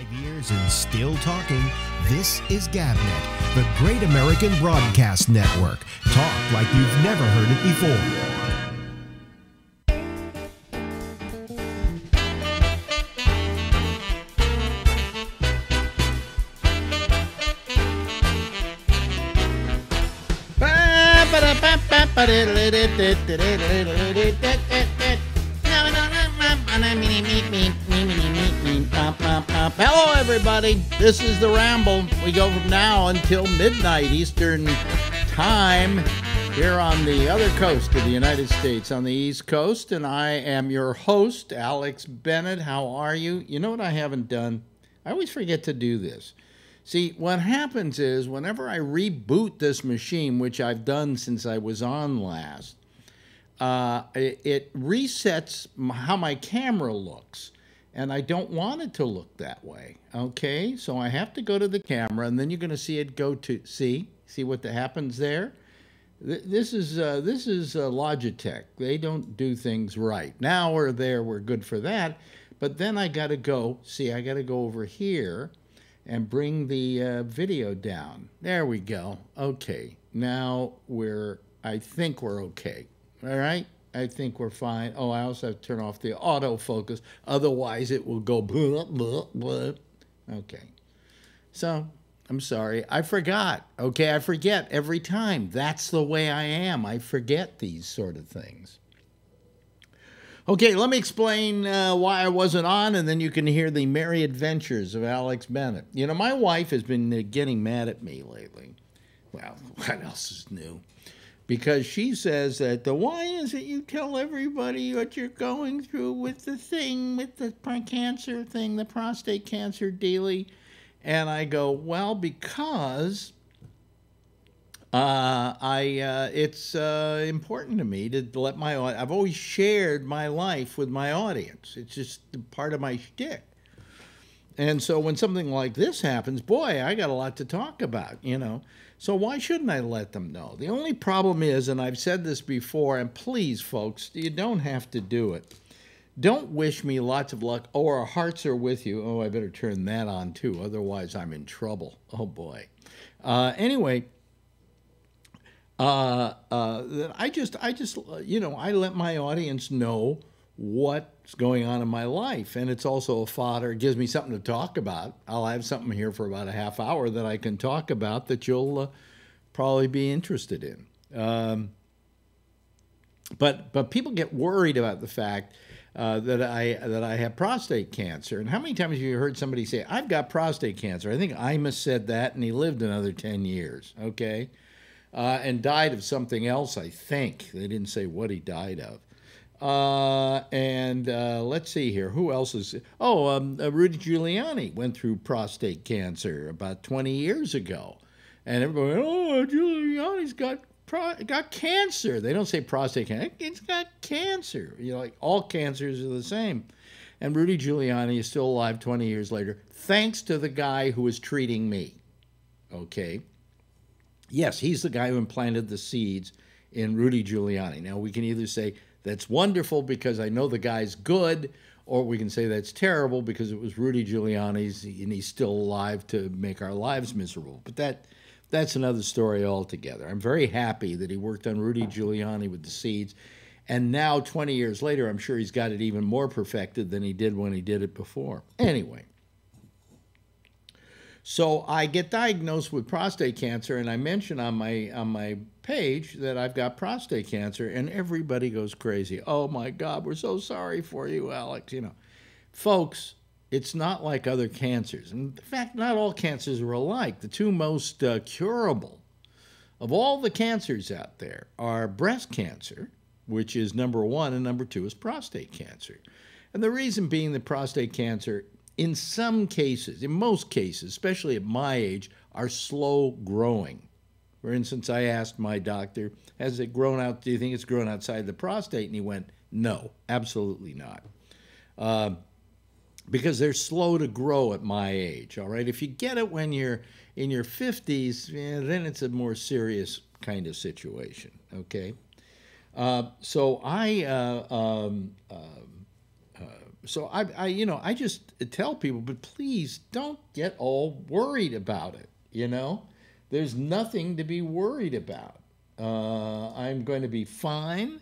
Five years and still talking. This is GabNet, the Great American Broadcast Network. Talk like you've never heard it before. Hello, everybody. This is the Ramble. We go from now until midnight Eastern Time here on the other coast of the United States, on the East Coast. And I am your host, Alex Bennett. How are you? You know what I haven't done? I always forget to do this. See, what happens is whenever I reboot this machine, which I've done since I was on last, uh, it, it resets how my camera looks. And I don't want it to look that way. Okay, so I have to go to the camera, and then you're going to see it go to see see what the, happens there. Th- This is uh, this is uh, Logitech. They don't do things right. Now we're there. We're good for that. But then I got to go. See, I got to go over here and bring the uh, video down. There we go. Okay, now we're. I think we're okay. All right. I think we're fine. Oh, I also have to turn off the autofocus. Otherwise, it will go blah, blah, blah. Okay. So, I'm sorry. I forgot. Okay, I forget every time. That's the way I am. I forget these sort of things. Okay, let me explain uh, why I wasn't on, and then you can hear the merry adventures of Alex Bennett. You know, my wife has been uh, getting mad at me lately. Well, what else is new? Because she says that the why is it you tell everybody what you're going through with the thing, with the cancer thing, the prostate cancer daily And I go, well, because uh, I uh, it's uh, important to me to let my I've always shared my life with my audience. It's just part of my shtick. And so when something like this happens, boy, I got a lot to talk about, you know. So why shouldn't I let them know? The only problem is, and I've said this before, and please, folks, you don't have to do it. Don't wish me lots of luck. Oh, our hearts are with you. Oh, I better turn that on too. Otherwise, I'm in trouble. Oh, boy. Uh, anyway, uh, uh, I just, I just, you know, I let my audience know what's going on in my life, and it's also a fodder. It gives me something to talk about. I'll have something here for about a half hour that I can talk about that you'll uh, probably be interested in. Um, but but people get worried about the fact uh, that I that I have prostate cancer. And how many times have you heard somebody say, "I've got prostate cancer"? I think Imus said that, and he lived another ten years. Okay uh, and died of something else, I think. They didn't say what he died of. Uh, and uh, let's see here. Who else is? Oh, um, uh, Rudy Giuliani went through prostate cancer about 20 years ago. And everybody, oh, Giuliani's got got cancer. They don't say prostate cancer. It's got cancer. You know, like all cancers are the same. And Rudy Giuliani is still alive 20 years later, thanks to the guy who was treating me. Okay. Yes, he's the guy who implanted the seeds in Rudy Giuliani. Now, we can either say that's wonderful because I know the guy's good, or we can say that's terrible because it was Rudy Giuliani's and he's still alive to make our lives miserable. But that that's another story altogether. I'm very happy that he worked on Rudy Giuliani with the seeds. And now, 20 years later, I'm sure he's got it even more perfected than he did when he did it before. Anyway, so I get diagnosed with prostate cancer, and I mention on my on my page that I've got prostate cancer, and everybody goes crazy. Oh my God, we're so sorry for you, Alex. You know, folks, it's not like other cancers. In fact, not all cancers are alike. The two most uh, curable of all the cancers out there are breast cancer, which is number one, and number two is prostate cancer. And the reason being that prostate cancer in some cases, in most cases, especially at my age, are slow growing. For instance, I asked my doctor, Has it grown out? Do you think it's grown outside the prostate? And he went, No, absolutely not. Uh, because they're slow to grow at my age, all right? If you get it when you're in your 50s, yeah, then it's a more serious kind of situation, okay? Uh, so I. Uh, um, uh, so I, I, you know, I just tell people, but please don't get all worried about it. You know, there's nothing to be worried about. Uh, I'm going to be fine.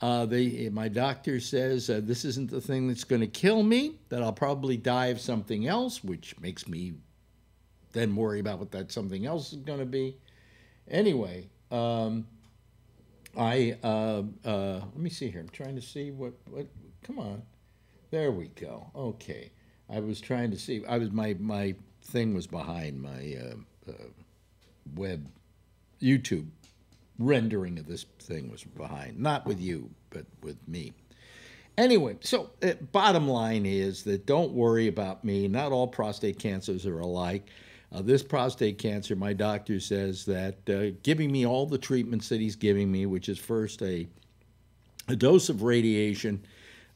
Uh, they, my doctor says uh, this isn't the thing that's going to kill me. That I'll probably die of something else, which makes me then worry about what that something else is going to be. Anyway, um, I uh, uh, let me see here. I'm trying to see what what. Come on, there we go. Okay, I was trying to see. I was my my thing was behind my uh, uh web YouTube rendering of this thing was behind. Not with you, but with me. Anyway, so uh, bottom line is that don't worry about me. Not all prostate cancers are alike. Uh, this prostate cancer, my doctor says that uh, giving me all the treatments that he's giving me, which is first a, a dose of radiation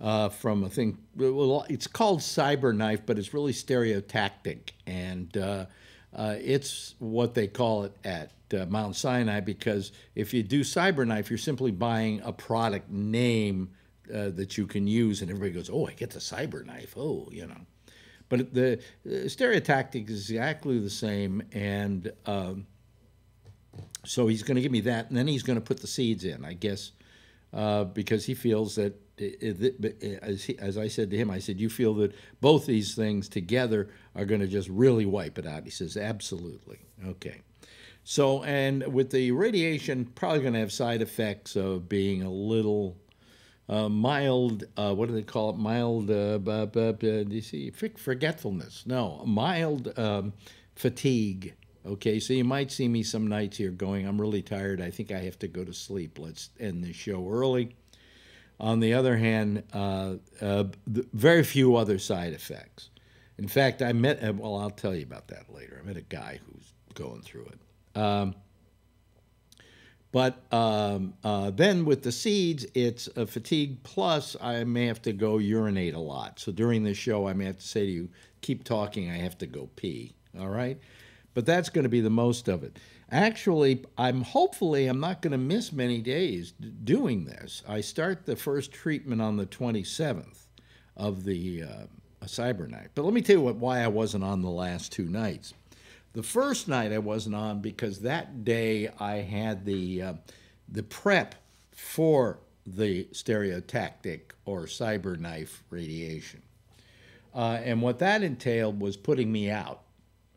uh, from a thing, it's called CyberKnife, but it's really stereotactic. And uh, uh, it's what they call it at uh, Mount Sinai because if you do CyberKnife, you're simply buying a product name that you can use, and everybody goes, oh, I get the CyberKnife. Oh, you know. But the, the stereotactic is exactly the same, and um, so he's going to give me that, and then he's going to put the seeds in, I guess, uh, because he feels that, as, he, as I said to him, I said, you feel that both these things together are going to just really wipe it out. He says, absolutely. Okay. So, and with the radiation, probably going to have side effects of being a little uh, mild, uh, what do they call it? Mild, uh, do you see, forgetfulness. No, mild um, fatigue. Okay, so you might see me some nights here going, I'm really tired. I think I have to go to sleep. Let's end this show early. On the other hand, uh, uh, very few other side effects. In fact, I met, uh, well, I'll tell you about that later. I met a guy who's going through it. Um, but um, uh, then with the seeds, it's a fatigue plus I may have to go urinate a lot. So during this show, I may have to say to you, keep talking, I have to go pee. All right? But that's going to be the most of it. Actually, I'm hopefully I'm not going to miss many days doing this. I start the first treatment on the 27th of the uh, CyberKnife. But let me tell you what, why I wasn't on the last two nights. The first night I wasn't on because that day I had the uh, the prep for the stereotactic or CyberKnife radiation. Uh, and what that entailed was putting me out,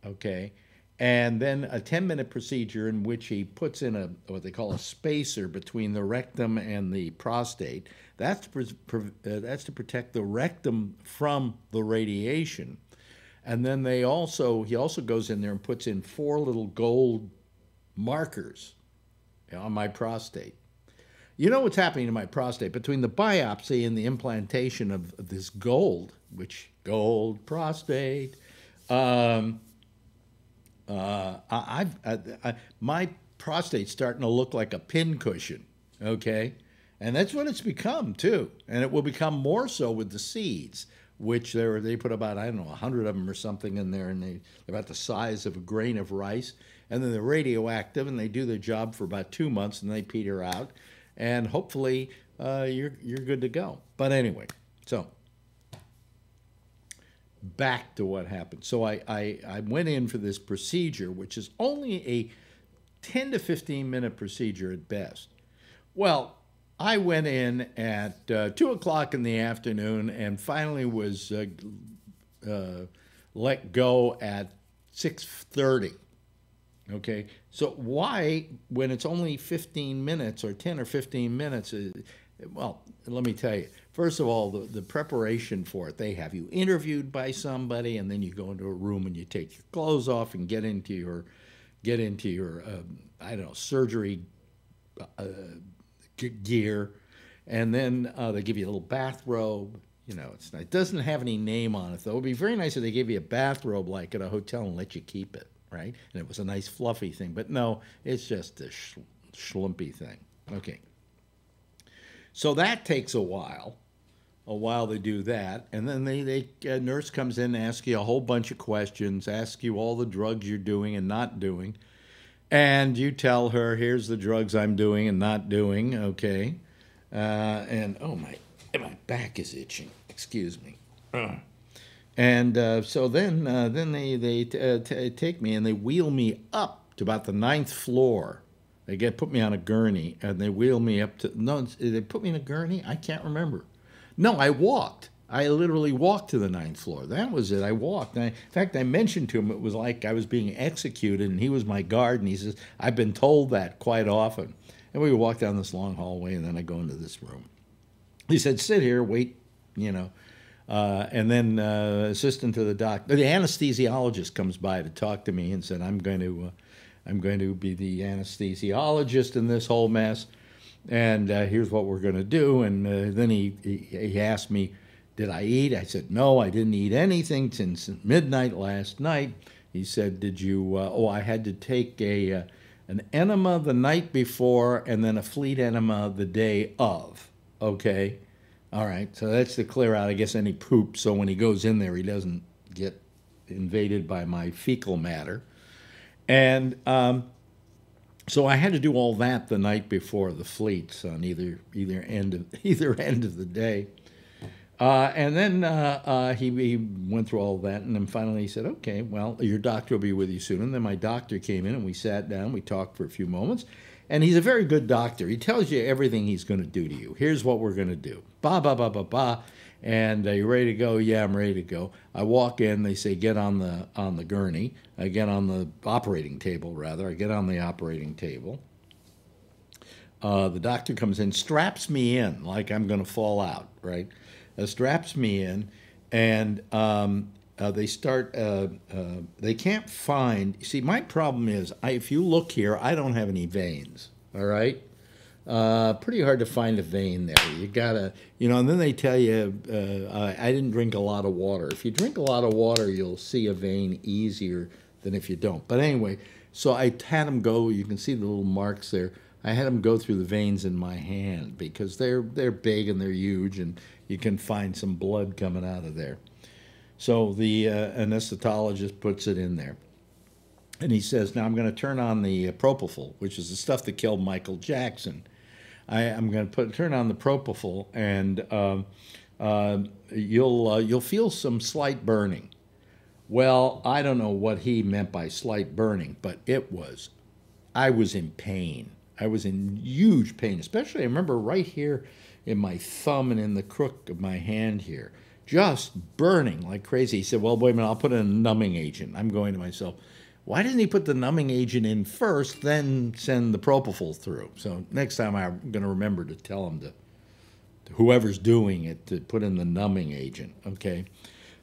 okay? And then a 10 minute procedure in which he puts in a what they call a spacer between the rectum and the prostate. That's to, uh, that's to protect the rectum from the radiation. And then they also, he also goes in there and puts in four little gold markers on my prostate. You know what's happening to my prostate between the biopsy and the implantation of, of this gold, which gold prostate. Um, uh, I, I, my prostate's starting to look like a pincushion. Okay, and that's what it's become too, and it will become more so with the seeds which they they put about I don't know hundred of them or something in there, and they they're about the size of a grain of rice, and then they're radioactive, and they do their job for about two months, and they peter out, and hopefully uh, you're you're good to go. But anyway, so back to what happened. So I, I, I went in for this procedure, which is only a 10 to 15 minute procedure at best. Well, I went in at uh, two o'clock in the afternoon and finally was uh, uh, let go at six thirty. Okay, so why, when it's only fifteen minutes or ten or fifteen minutes? Uh, well, let me tell you. First of all, the, the preparation for it, they have you interviewed by somebody, and then you go into a room and you take your clothes off and get into your get into your um, I don't know surgery uh, gear, and then uh, they give you a little bathrobe. You know, it's it doesn't have any name on it though. It would be very nice if they gave you a bathrobe like at a hotel and let you keep it, right? And it was a nice fluffy thing. But no, it's just a sh- schlumpy thing. Okay. So that takes a while while they do that, and then they, they a nurse comes in and asks you a whole bunch of questions, asks you all the drugs you're doing and not doing, and you tell her, here's the drugs I'm doing and not doing, okay? Uh, and oh my, my back is itching. excuse me. And uh, so then, uh, then they they t- uh, take me and they wheel me up to about the ninth floor. They get put me on a gurney and they wheel me up to no. They put me in a gurney. I can't remember. No, I walked. I literally walked to the ninth floor. That was it. I walked. I, in fact, I mentioned to him it was like I was being executed, and he was my guard. And he says, "I've been told that quite often." And we walk down this long hallway, and then I go into this room. He said, "Sit here, wait," you know. Uh, and then uh, assistant to the doctor, the anesthesiologist comes by to talk to me and said, "I'm going to, uh, I'm going to be the anesthesiologist in this whole mess, and uh, here's what we're going to do." And uh, then he, he he asked me, "Did I eat?" I said, "No, I didn't eat anything since midnight last night." He said, "Did you?" Uh, oh, I had to take a an enema the night before, and then a fleet enema the day of. Okay. All right, so that's to clear out, I guess, any poop. So when he goes in there, he doesn't get invaded by my fecal matter. And um, so I had to do all that the night before the fleets on either either end of either end of the day. Uh, and then uh, uh, he, he went through all that, and then finally he said, "Okay, well, your doctor will be with you soon." And then my doctor came in, and we sat down. We talked for a few moments, and he's a very good doctor. He tells you everything he's going to do to you. Here's what we're going to do. Ba ba ba ba ba. And are you ready to go? Yeah, I'm ready to go. I walk in. They say get on the on the gurney. I get on the operating table rather. I get on the operating table. Uh, the doctor comes in, straps me in like I'm going to fall out. Right, uh, straps me in, and um, uh, they start. Uh, uh, they can't find. See, my problem is, I, if you look here, I don't have any veins. All right, uh, pretty hard to find a vein there. You gotta, you know. And then they tell you, uh, I didn't drink a lot of water. If you drink a lot of water, you'll see a vein easier than if you don't. But anyway, so I had them go. You can see the little marks there. I had them go through the veins in my hand because they're they're big and they're huge, and you can find some blood coming out of there. So the uh, anesthetologist puts it in there. And he says, Now I'm going to turn on the propofol, which is the stuff that killed Michael Jackson. I, am going to put turn on the propofol, and um, uh, you'll uh, you'll feel some slight burning. Well, I don't know what he meant by slight burning, but it was. I was in pain. I was in huge pain, especially I remember right here in my thumb and in the crook of my hand here, just burning like crazy. He said, Well, wait a minute, I'll put in a numbing agent. I'm going to myself, why didn't he put the numbing agent in first, then send the propofol through? So next time I'm going to remember to tell him to, to whoever's doing it, to put in the numbing agent, okay?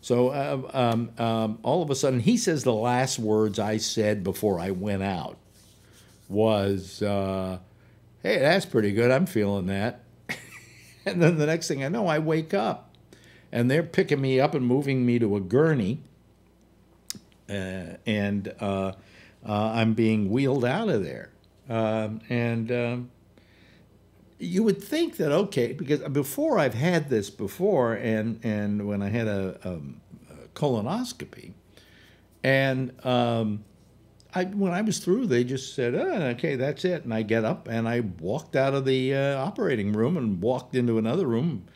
So uh, um, um, all of a sudden, he says the last words I said before I went out was, uh, hey, that's pretty good. I'm feeling that. and then the next thing I know, I wake up and they're picking me up and moving me to a gurney. Uh, and uh, uh, I'm being wheeled out of there. Um, and um, you would think that, okay, because before I've had this before, and, and when I had a, a, a colonoscopy, and um, I, when I was through, they just said, oh, okay, that's it. And I get up and I walked out of the uh, operating room and walked into another room,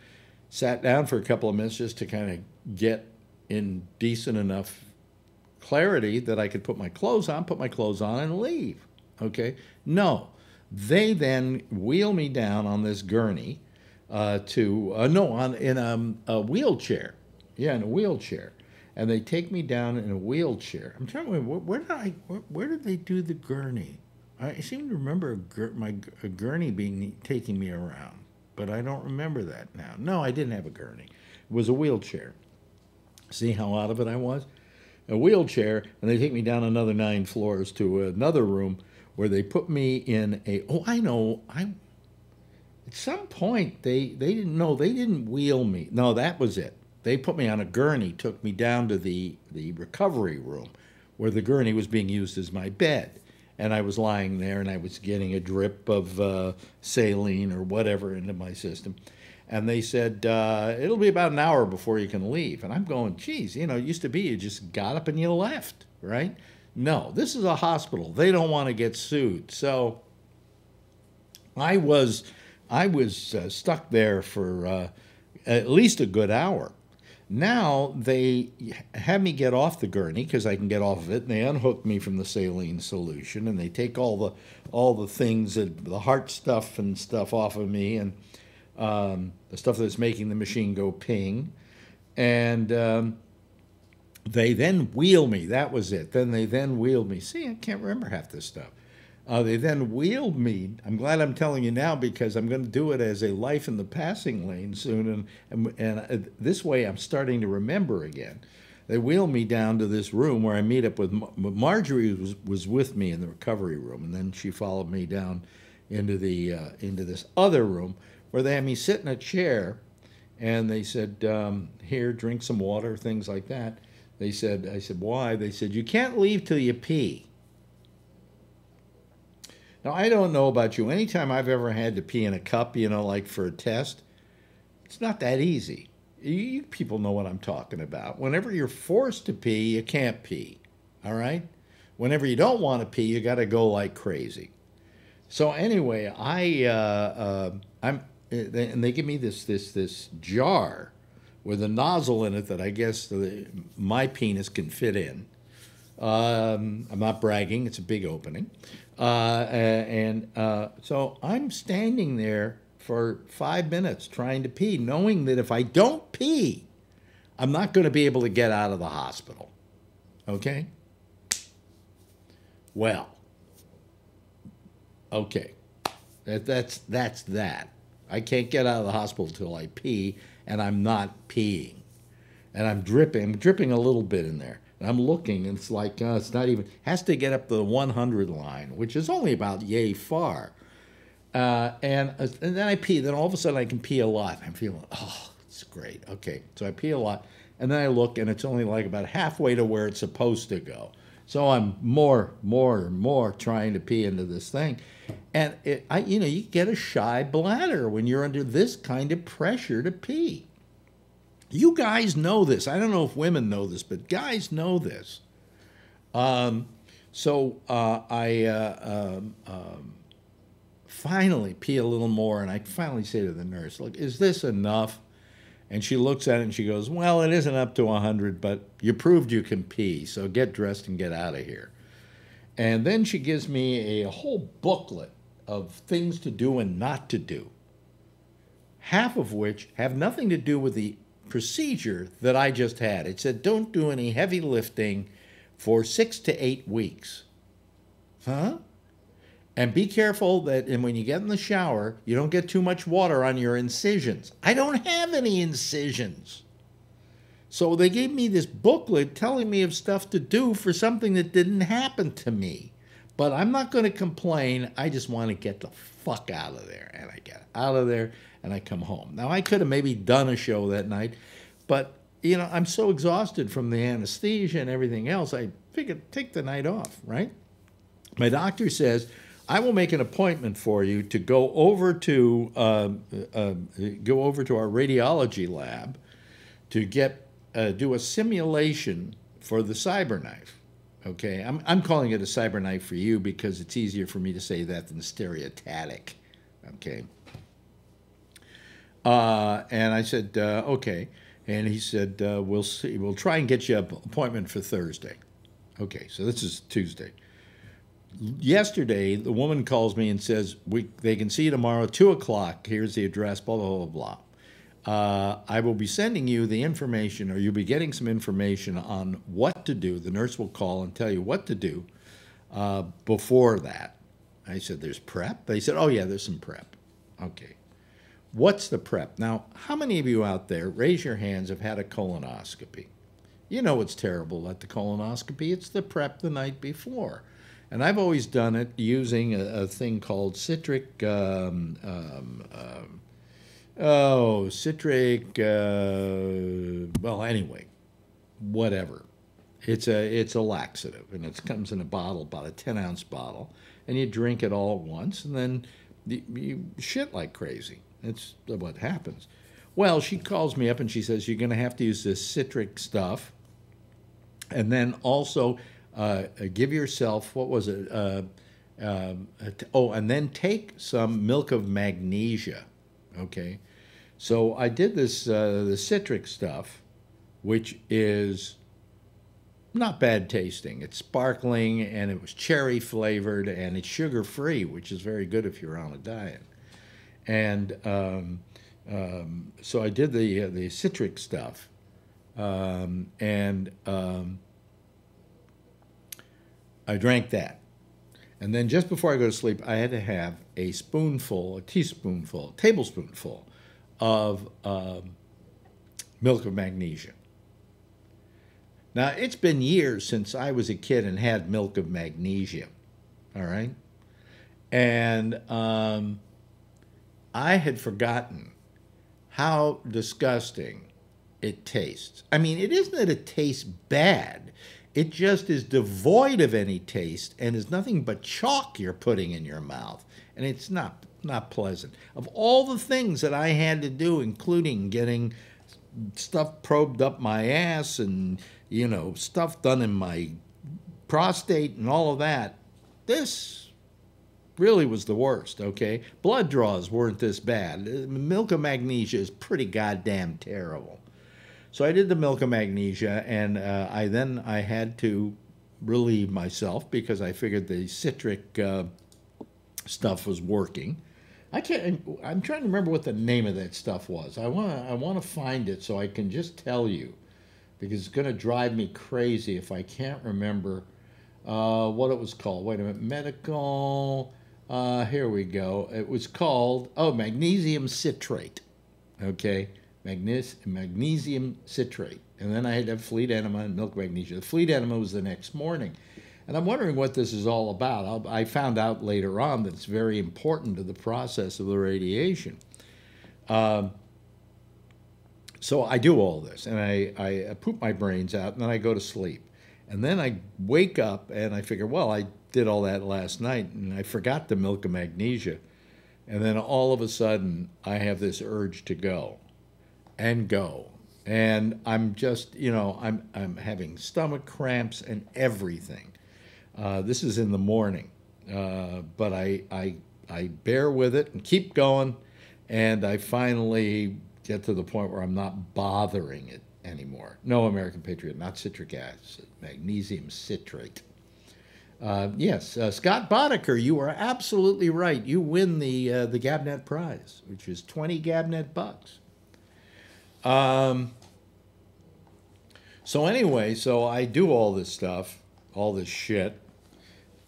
sat down for a couple of minutes just to kind of get in decent enough clarity that I could put my clothes on, put my clothes on, and leave. Okay? No. They then wheel me down on this gurney uh, to, uh, no, on in a, a wheelchair. Yeah, in a wheelchair and they take me down in a wheelchair. I'm trying to remember where, where did I where, where, did they do the gurney? I seem to remember a, gur- my a gurney being taking me around, but I don't remember that now. No, I didn't have a gurney. It was a wheelchair. See how out of it I was? A wheelchair, and they take me down another nine floors to another room where they put me in a. Oh, I know. I. At some point, they they didn't know they didn't wheel me. No, that was it they put me on a gurney, took me down to the, the recovery room where the gurney was being used as my bed. And I was lying there and I was getting a drip of uh, saline or whatever into my system. And they said, uh, it'll be about an hour before you can leave. And I'm going, geez, you know, it used to be you just got up and you left, right? No, this is a hospital. They don't want to get sued. So I was, I was uh, stuck there for uh, at least a good hour. Now they have me get off the gurney because I can get off of it, and they unhook me from the saline solution, and they take all the all the things the heart stuff and stuff off of me, and um, the stuff that's making the machine go ping, and um, they then wheel me. That was it. Then they then wheeled me. See, I can't remember half this stuff. Uh, they then wheeled me. I'm glad I'm telling you now because I'm going to do it as a life in the passing lane soon, and and, and uh, this way I'm starting to remember again. They wheeled me down to this room where I meet up with Mar- Marjorie was was with me in the recovery room, and then she followed me down into the uh, into this other room where they had me sit in a chair, and they said, um, "Here, drink some water," things like that. They said, "I said why?" They said, "You can't leave till you pee." Now, I don't know about you. Anytime I've ever had to pee in a cup, you know, like for a test, it's not that easy. You people know what I'm talking about. Whenever you're forced to pee, you can't pee. All right? Whenever you don't want to pee, you got to go like crazy. So anyway, I uh, uh, I'm and they give me this this this jar with a nozzle in it that I guess the, my penis can fit in. Um, I'm not bragging; it's a big opening. Uh, and uh, so I'm standing there for five minutes trying to pee, knowing that if I don't pee, I'm not going to be able to get out of the hospital. Okay? Well, okay. That, that's, that's that. I can't get out of the hospital until I pee, and I'm not peeing. And I'm dripping. I'm dripping a little bit in there. And I'm looking, and it's like uh, it's not even has to get up the 100 line, which is only about yay far. Uh, and uh, and then I pee. Then all of a sudden I can pee a lot. I'm feeling oh, it's great. Okay, so I pee a lot, and then I look, and it's only like about halfway to where it's supposed to go. So I'm more, more, and more trying to pee into this thing, and it, I, you know, you get a shy bladder when you're under this kind of pressure to pee. You guys know this. I don't know if women know this, but guys know this. Um, so uh, I uh, um, um, finally pee a little more, and I finally say to the nurse, "Look, is this enough?" And she looks at it and she goes, "Well, it isn't up to 100, but you proved you can pee, so get dressed and get out of here." And then she gives me a whole booklet of things to do and not to do, half of which have nothing to do with the procedure that I just had. It said, don't do any heavy lifting for six to eight weeks. Huh? And be careful that and when you get in the shower, you don't get too much water on your incisions. I don't have any incisions. So they gave me this booklet telling me of stuff to do for something that didn't happen to me. But I'm not going to complain. I just want to get the fuck out of there. And I get out of there and I come home. Now, I could have maybe done a show that night, but, you know, I'm so exhausted from the anesthesia and everything else, I figured take the night off, right? My doctor says, I will make an appointment for you to go over to uh, uh, go over to our radiology lab to get uh, do a simulation for the CyberKnife. Okay, I'm I'm calling it a CyberKnife for you because it's easier for me to say that than stereotatic. Okay. Uh, and I said, uh, okay. And he said, uh, we'll see. We'll try and get you an appointment for Thursday. Okay, so this is Tuesday. Yesterday, the woman calls me and says, we, they can see you tomorrow, 2 o'clock. Here's the address, blah, blah, blah, blah. Uh, I will be sending you the information, or you'll be getting some information on what to do. The nurse will call and tell you what to do uh, before that. I said, There's prep? They said, Oh, yeah, there's some prep. Okay. What's the prep? Now, how many of you out there, raise your hands, have had a colonoscopy? You know what's terrible at the colonoscopy? It's the prep the night before. And I've always done it using a, a thing called citric, um, um, um, oh, citric, uh, well, anyway, whatever. It's a, it's a laxative, and it comes in a bottle, about a 10 ounce bottle, and you drink it all at once, and then you, you shit like crazy. That's what happens. Well, she calls me up and she says, You're going to have to use this citric stuff. And then also uh, give yourself, what was it? Uh, um, oh, and then take some milk of magnesia. Okay. So I did this uh, the citric stuff, which is not bad tasting. It's sparkling and it was cherry flavored and it's sugar free, which is very good if you're on a diet. And um, um, so I did the uh, the citric stuff, um, and um, I drank that. And then just before I go to sleep, I had to have a spoonful, a teaspoonful, tablespoonful of um, milk of magnesia. Now, it's been years since I was a kid and had milk of magnesia, all right? And um, I had forgotten how disgusting it tastes. I mean, it isn't that it tastes bad, it just is devoid of any taste and is nothing but chalk you're putting in your mouth. And it's not, not pleasant. Of all the things that I had to do, including getting stuff probed up my ass and you know, stuff done in my prostate and all of that. This really was the worst, okay? Blood draws weren't this bad. Milk of magnesia is pretty goddamn terrible. So I did the milk of magnesia, and uh, I then I had to relieve myself because I figured the citric uh, stuff was working. I can't. I'm trying to remember what the name of that stuff was. I want. I want to find it so I can just tell you because it's going to drive me crazy if I can't remember uh, what it was called. Wait a minute, medical. Uh, here we go. It was called oh magnesium citrate. Okay, Magnes- magnesium citrate, and then I had to have fleet enema and milk magnesia. The fleet enema was the next morning. And I'm wondering what this is all about. I'll, i found out later on that it's very important to the process of the radiation. Um, so I do all this and I, I poop my brains out and then I go to sleep. And then I wake up and I figure, well, I did all that last night and I forgot the milk of magnesia. And then all of a sudden, I have this urge to go and go. And I'm just, you know, I'm, I'm having stomach cramps and everything. Uh, this is in the morning. Uh, but I, I, I bear with it and keep going. And I finally get to the point where I'm not bothering it anymore. No American Patriot, not citric acid, magnesium citrate. Uh, yes, uh, Scott Boddicker, you are absolutely right. You win the uh, the Gabnet prize, which is 20 Gabnet bucks. Um, so anyway, so I do all this stuff, all this shit,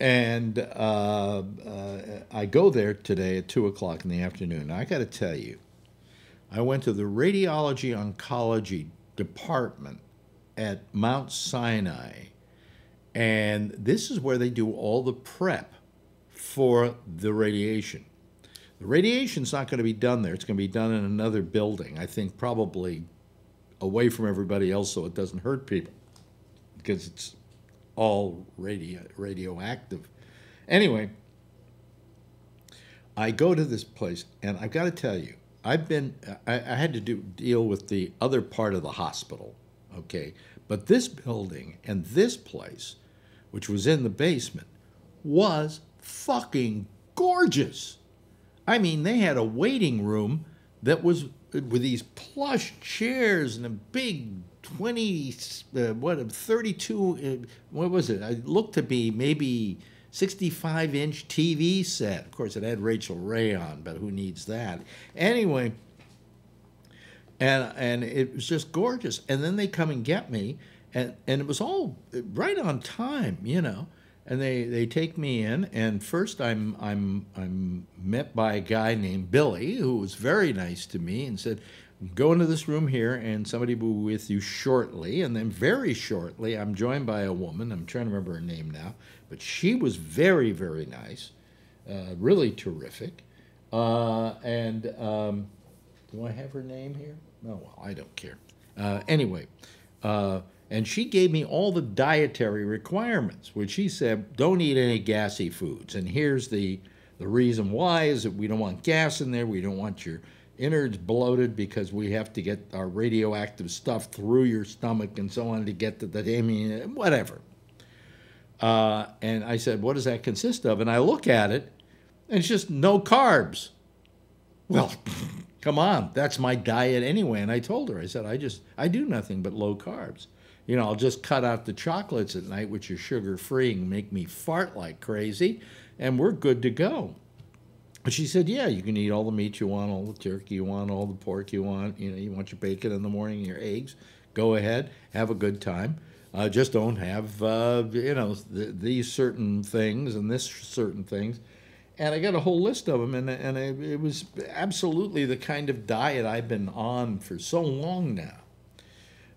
and uh, uh, I go there today at two o'clock in the afternoon. I got to tell you, I went to the radiology oncology department at Mount Sinai, and this is where they do all the prep for the radiation. The radiation's not going to be done there. It's going to be done in another building. I think probably away from everybody else so it doesn't hurt people because it's all radio, radioactive. Anyway, I go to this place and I've got to tell you, I've been, I, I had to do deal with the other part of the hospital, okay? But this building and this place, which was in the basement, was fucking gorgeous. I mean, they had a waiting room that was with these plush chairs and a big 20, uh, what, 32, uh, what was it? It looked to be maybe 65 inch TV set. Of course, it had Rachael Ray on, but who needs that? Anyway, and, and it was just gorgeous. And then they come and get me, and, and it was all right on time, you know. And they, they take me in, and first I'm, I'm, I'm met by a guy named Billy, who was very nice to me and said, Go into this room here, and somebody will be with you shortly. And then, very shortly, I'm joined by a woman. I'm trying to remember her name now but she was very, very nice, uh, really terrific. Uh, and um, do I have her name here? No, well, I don't care. Uh, anyway, uh, and she gave me all the dietary requirements, which she said don't eat any gassy foods. And here's the the reason why is that we don't want gas in there. We don't want your innards bloated because we have to get our radioactive stuff through your stomach and so on to get to the, I whatever. Uh, and I said, What does that consist of? And I look at it, and it's just no carbs. Well, Come on, that's my diet anyway. And I told her, I said, I just, I do nothing but low carbs. You know, I'll just cut out the chocolates at night, which are sugar free and make me fart like crazy, and we're good to go. But she said, yeah, you can eat all the meat you want, all the turkey you want, all the pork you want. You know, you want your bacon in the morning, your eggs. Go ahead, have a good time. Uh, just don't have, uh, you know, th- these certain things and this certain things and I got a whole list of them, and and it was absolutely the kind of diet I've been on for so long now.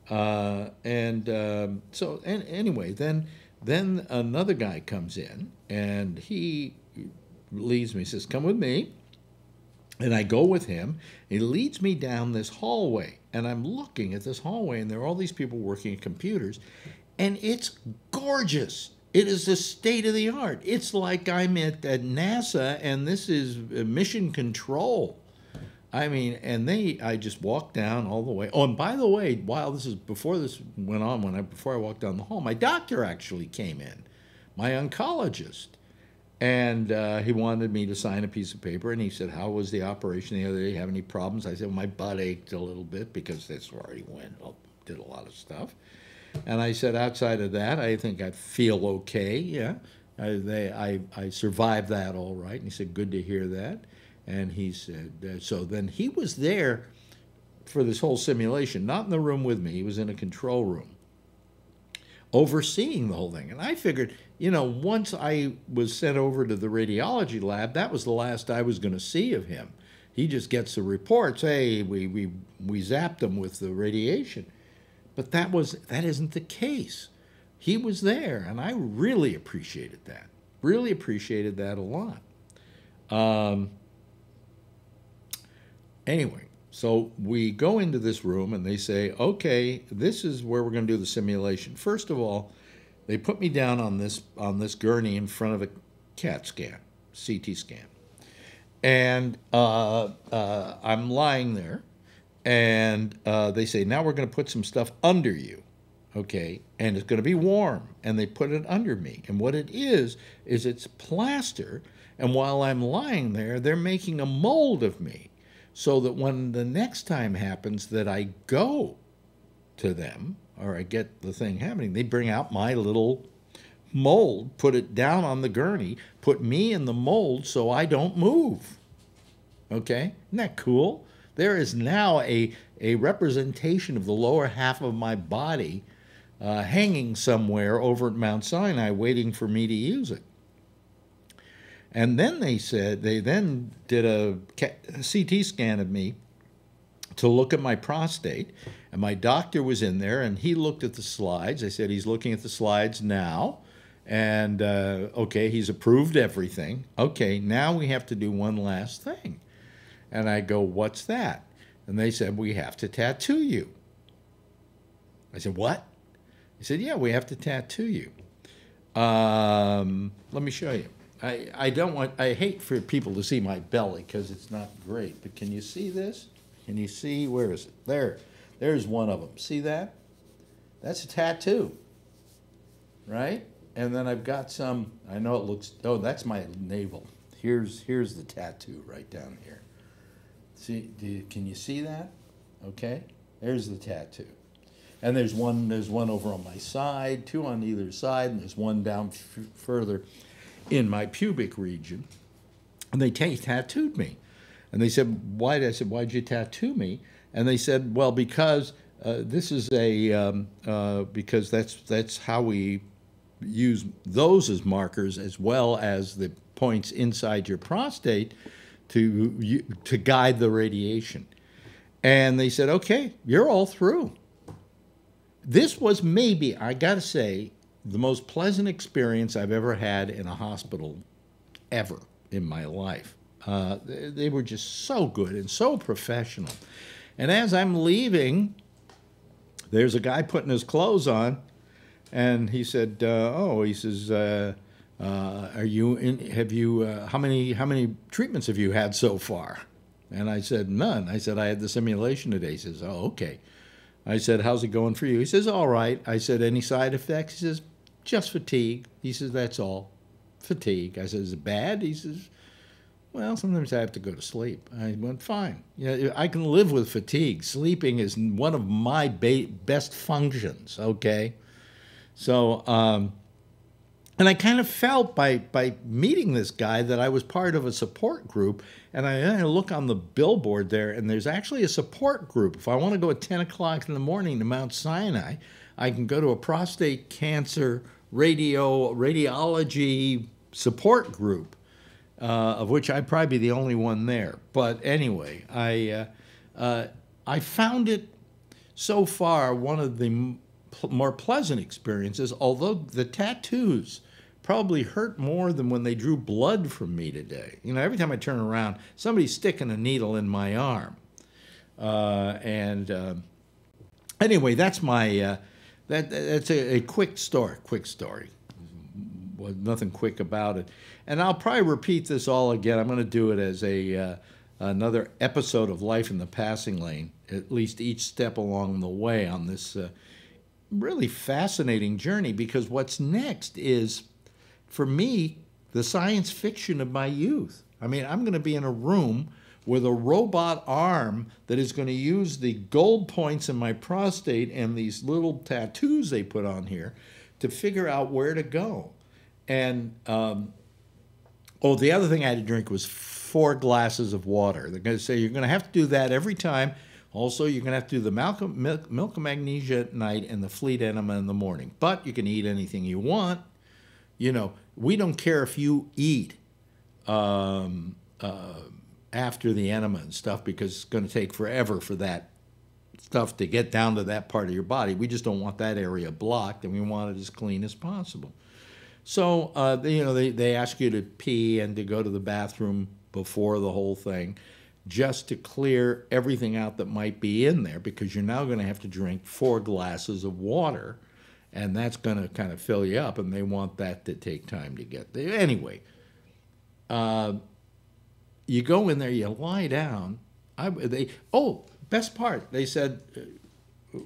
Uh, and um, so, and anyway, then then another guy comes in, and he leads me. Says, "Come with me." And I go with him. He leads me down this hallway, and I'm looking at this hallway, and there are all these people working at computers, and it's gorgeous. It is the state of the art. It's like I'm at, at NASA and this is mission control. I mean, and they, I just walked down all the way. Oh, and by the way, while this is before this went on, when I before I walked down the hall, my doctor actually came in, my oncologist, and uh, he wanted me to sign a piece of paper. And he said, "How was the operation the other day? Have any problems?" I said, well, "My butt ached a little bit because that's where he went. I Did a lot of stuff." And I said, outside of that, I think I feel okay. Yeah, I, they, I, I survived that all right. And he said, good to hear that. And he said, so then he was there for this whole simulation, not in the room with me. He was in a control room, overseeing the whole thing. And I figured, you know, once I was sent over to the radiology lab, that was the last I was going to see of him. He just gets the reports. Hey, we, we, we zapped him with the radiation. But that was that isn't the case. He was there, and I really appreciated that. Really appreciated that a lot. Um, anyway, so we go into this room, and they say, "Okay, this is where we're going to do the simulation." First of all, they put me down on this on this gurney in front of a CAT scan, CT scan, and uh, uh, I'm lying there and uh, they say now we're going to put some stuff under you okay? And it's going to be warm. And they put it under me. And what it is is it's plaster. And while i'm lying there they're making a mold of me so that when the next time happens that i go to them or i get the thing happening they bring out my little mold put it down on the gurney put me in the mold so i don't move. Okay? Isn't that cool? There is now a, a representation of the lower half of my body uh, hanging somewhere over at Mount Sinai waiting for me to use it. And then they said, they then did a CT scan of me to look at my prostate. And my doctor was in there and he looked at the slides. I said, he's looking at the slides now. And uh, okay, he's approved everything. Okay, now we have to do one last thing. And I go, What's that? And they said, We have to tattoo you. I said, What? He said, Yeah, we have to tattoo you. Um, let me show you. I, I don't want, I hate for people to see my belly because it's not great, but can you see this? Can you see, where is it? There, there's one of them. See that? That's a tattoo, right? And then I've got some, I know it looks, oh, that's my navel. Here's, here's the tattoo right down here. See, you, can you see that? Okay, there's the tattoo. And there's one, there's one over on my side, two on either side, and there's one down further in my pubic region. And they tattooed me. And they said, why? I said, why'd you tattoo me? And they said, well, because uh, this is a, um, uh, because that's, that's how we use those as markers as well as the points inside your prostate to, to guide the radiation. And they said, okay, you're all through. This was maybe, I got to say, the most pleasant experience I've ever had in a hospital ever in my life. Uh, they were just so good and so professional. And as I'm leaving, there's a guy putting his clothes on, and he said, uh, "Oh, he says, uh, uh, are you in, have you uh, how many how many treatments have you had so far? And i said none. I said i had the simulation today. He says oh okay. I said how's it going for you? He says all right. I said any side effects? He says just fatigue he says that's all fatigue i said is it bad he says Well, sometimes I have to go to sleep. I went, fine. Yeah, I can live with fatigue. Sleeping is one of my best functions, okay? So, um, and I kind of felt by, by meeting this guy that I was part of a support group. And I, I look on the billboard there, and there's actually a support group. If I want to go at 10 o'clock in the morning to Mount Sinai, I can go to a prostate cancer radio radiology support group uh, of which I'd probably be the only one there. But anyway, I uh, uh, I found it so far one of the more pleasant experiences. Although the tattoos probably hurt more than when they drew blood from me today. You know, every time I turn around, somebody's sticking a needle in my arm. Uh, and uh, anyway, that's my uh, that that's a, a quick story. Quick story. Was nothing quick about it and I'll probably repeat this all again. I'm going to do it as a uh, another episode of Life in the Passing Lane, at least each step along the way on this uh, really fascinating journey. Because what's next is, for me, the science fiction of my youth. I mean, I'm going to be in a room with a robot arm that is going to use the gold points in my prostate and these little tattoos they put on here to figure out where to go. And um, Oh, the other thing I had to drink was four glasses of water. They're going to say you're going to have to do that every time. Also, you're going to have to do the milk, milk, milk magnesia at night and the fleet enema in the morning. But you can eat anything you want. You know, we don't care if you eat um, uh, after the enema and stuff because it's going to take forever for that stuff to get down to that part of your body. We just don't want that area blocked and we want it as clean as possible. So, uh, you know, they, they ask you to pee and to go to the bathroom before the whole thing just to clear everything out that might be in there because you're now going to have to drink four glasses of water and that's going to kind of fill you up and they want that to take time to get there. Anyway, uh, you go in there, you lie down. I, they, oh, best part, they said, uh,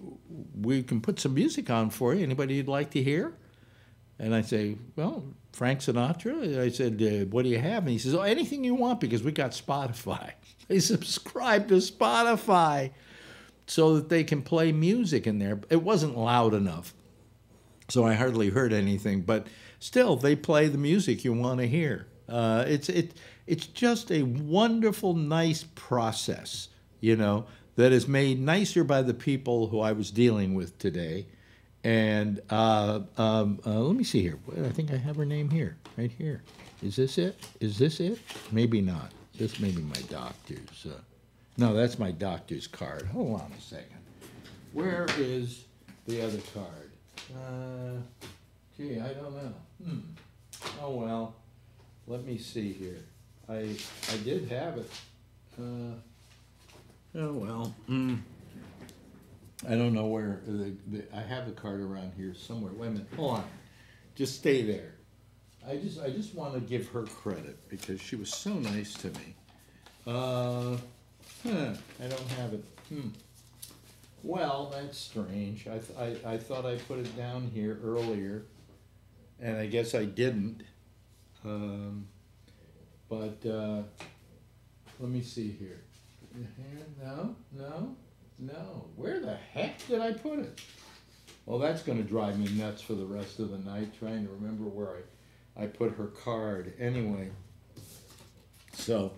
we can put some music on for you. Anybody you'd like to hear? And I say, well, Frank Sinatra. I said, uh, what do you have? And he says, oh, anything you want because we got Spotify. They subscribe to Spotify so that they can play music in there. It wasn't loud enough, so I hardly heard anything. But still, they play the music you want to hear. Uh, it's it it's just a wonderful, nice process, you know, that is made nicer by the people who I was dealing with today and uh, um, uh, let me see here. I think I have her name here, right here. Is this it? Is this it? Maybe not. This may be my doctor's. Uh, no, that's my doctor's card. Hold on a second. Where is the other card? Uh, gee, I don't know. Hmm. Oh well. Let me see here. I I did have it. Uh, oh well. Hmm. I don't know where, the, the, I have the card around here somewhere. Wait a minute, hold on. Just stay there. I just, I just want to give her credit because she was so nice to me. Uh, huh, I don't have it. Hmm. Well, that's strange. I, I, I thought I put it down here earlier, and I guess I didn't. Um, but uh, let me see here. No, no. No. Where the heck did I put it? Well, that's going to drive me nuts for the rest of the night trying to remember where I, I put her card. Anyway. So,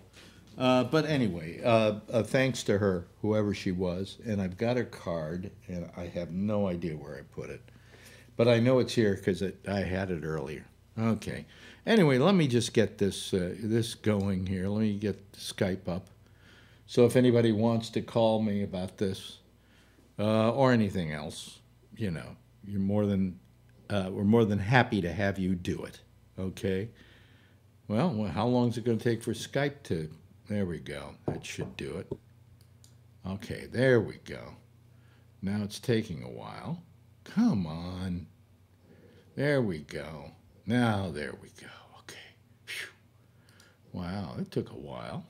uh, but anyway, uh, uh, thanks to her, whoever she was, and I've got her card, and I have no idea where I put it. But I know it's here because I had it earlier. Okay. Anyway, let me just get this uh, this going here. Let me get Skype up. So if anybody wants to call me about this uh, or anything else, you know, you're more than uh, we're more than happy to have you do it. Okay. Well, how long is it going to take for Skype to? There we go. That should do it. Okay, there we go. Now it's taking a while. Come on. There we go. Now there we go. Okay. Whew. Wow, it took a while.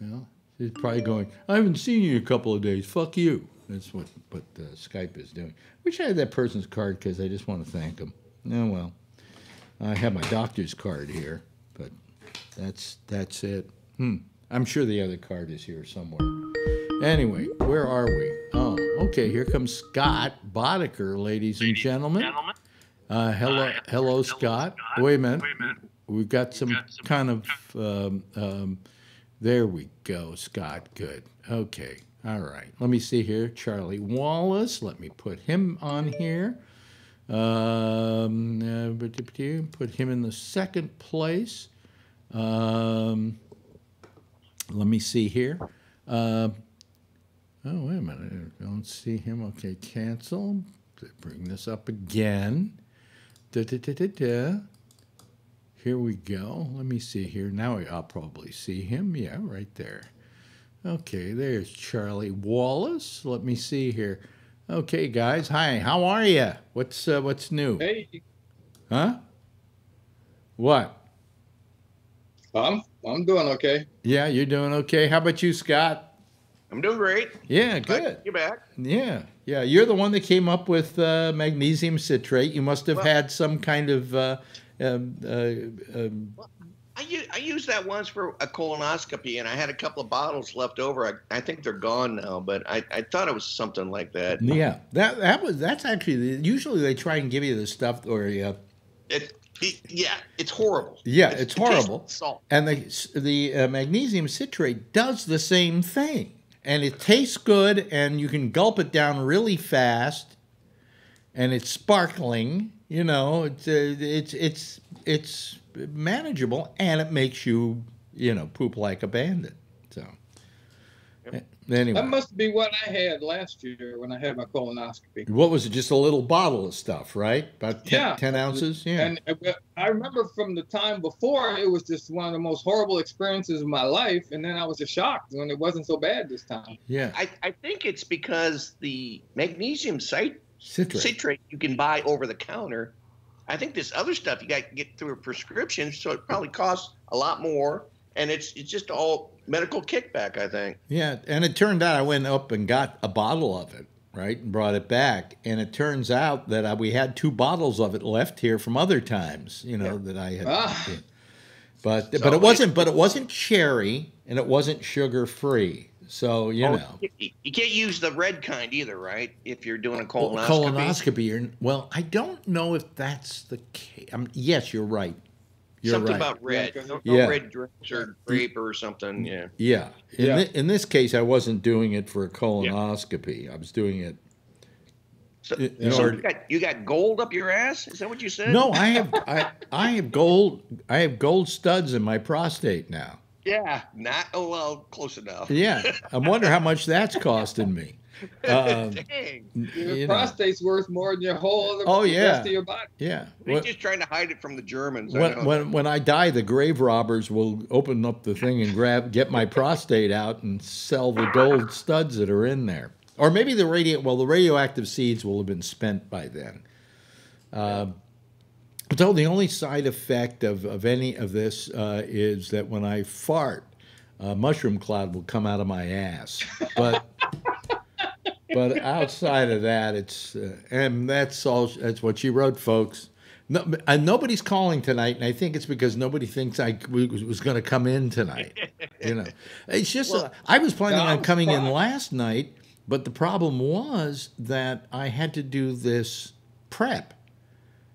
Well, He's probably going, I haven't seen you in a couple of days. Fuck you. That's what, what uh, Skype is doing. Wish I had that person's card because I just want to thank him. Oh, well. I have my doctor's card here, but that's, that's it. Hmm. I'm sure the other card is here somewhere. Anyway, where are we? Oh, okay. Here comes Scott Boddicker, ladies and gentlemen. Uh, hello, hello, Scott. Wait a minute. We've got some kind of. Um, um, there we go, Scott. Good. Okay. All right. Let me see here. Charlie Wallace. Let me put him on here. Um, uh, put him in the second place. Um, let me see here. Uh, oh, wait a minute. I don't see him. Okay, cancel. Bring this up again. Da, da, da, da, da. Here we go. Let me see here. Now I'll probably see him. Yeah, right there. Okay, there's Charlie Wallace. Let me see here. Okay, guys. Hi. How are you? What's uh, what's new? Hey. Huh? What? I'm I'm doing okay. Yeah, you're doing okay. How about you, Scott? I'm doing great. Yeah, good. You're back. Yeah, yeah. You're the one that came up with uh, magnesium citrate. You must have well, had some kind of. Uh, um, uh, um, I, u- I used that once for a colonoscopy, and I had a couple of bottles left over. I, I think they're gone now, but I, I thought it was something like that. Yeah, that that was that's actually usually they try and give you the stuff or yeah. It, it, yeah, it's horrible. Yeah, it's, it's horrible. Salt. And the the uh, magnesium citrate does the same thing, and it tastes good, and you can gulp it down really fast, and it's sparkling. You know, it's uh, it's it's it's manageable, and it makes you you know poop like a bandit. So. Yep. Anyway. That must be what I had last year when I had my colonoscopy. What was it? Just a little bottle of stuff, right? About 10, yeah. 10 ounces? Yeah. And I remember from the time before, it was just one of the most horrible experiences of my life. And then I was just shocked when it wasn't so bad this time. Yeah. I, I think it's because the magnesium citrate, citrate you can buy over the counter. I think this other stuff you got to get through a prescription, so it probably costs a lot more. And it's it's just all medical kickback, I think. Yeah, and it turned out I went up and got a bottle of it, right, and brought it back. And it turns out that I, we had two bottles of it left here from other times, you know, yeah. that I had. Ah. But so but it wasn't but it wasn't cherry and it wasn't sugar free. So you oh, know, you can't use the red kind either, right? If you're doing a colonoscopy. Colonoscopy. Well, I don't know if that's the case. I mean, yes, you're right. You're something right. about red. Yeah, no, no yeah. red drinks or grape or something. Mm, yeah. Yeah. In, yeah. Th- in this case, I wasn't doing it for a colonoscopy. Yeah. I was doing it. So, in so order... you, got, you got gold up your ass? Is that what you said? No, I have I, I have gold I have gold studs in my prostate now. Yeah, not oh well, close enough. Yeah, I'm wondering how much that's costing me. Um, Dang. Your you prostate's know. worth more than your whole other oh, yeah. rest of your body. Yeah. They're just trying to hide it from the Germans. When, when, when I die, the grave robbers will open up the thing and grab get my prostate out and sell the gold studs that are in there. Or maybe the radio well, the radioactive seeds will have been spent by then. Uh, so the only side effect of, of any of this uh, is that when I fart, a mushroom cloud will come out of my ass. But but outside of that, it's uh, and that's all. That's what she wrote, folks. No, uh, nobody's calling tonight, and I think it's because nobody thinks I was, was going to come in tonight. you know, it's just well, uh, I was planning on coming in last night, but the problem was that I had to do this prep,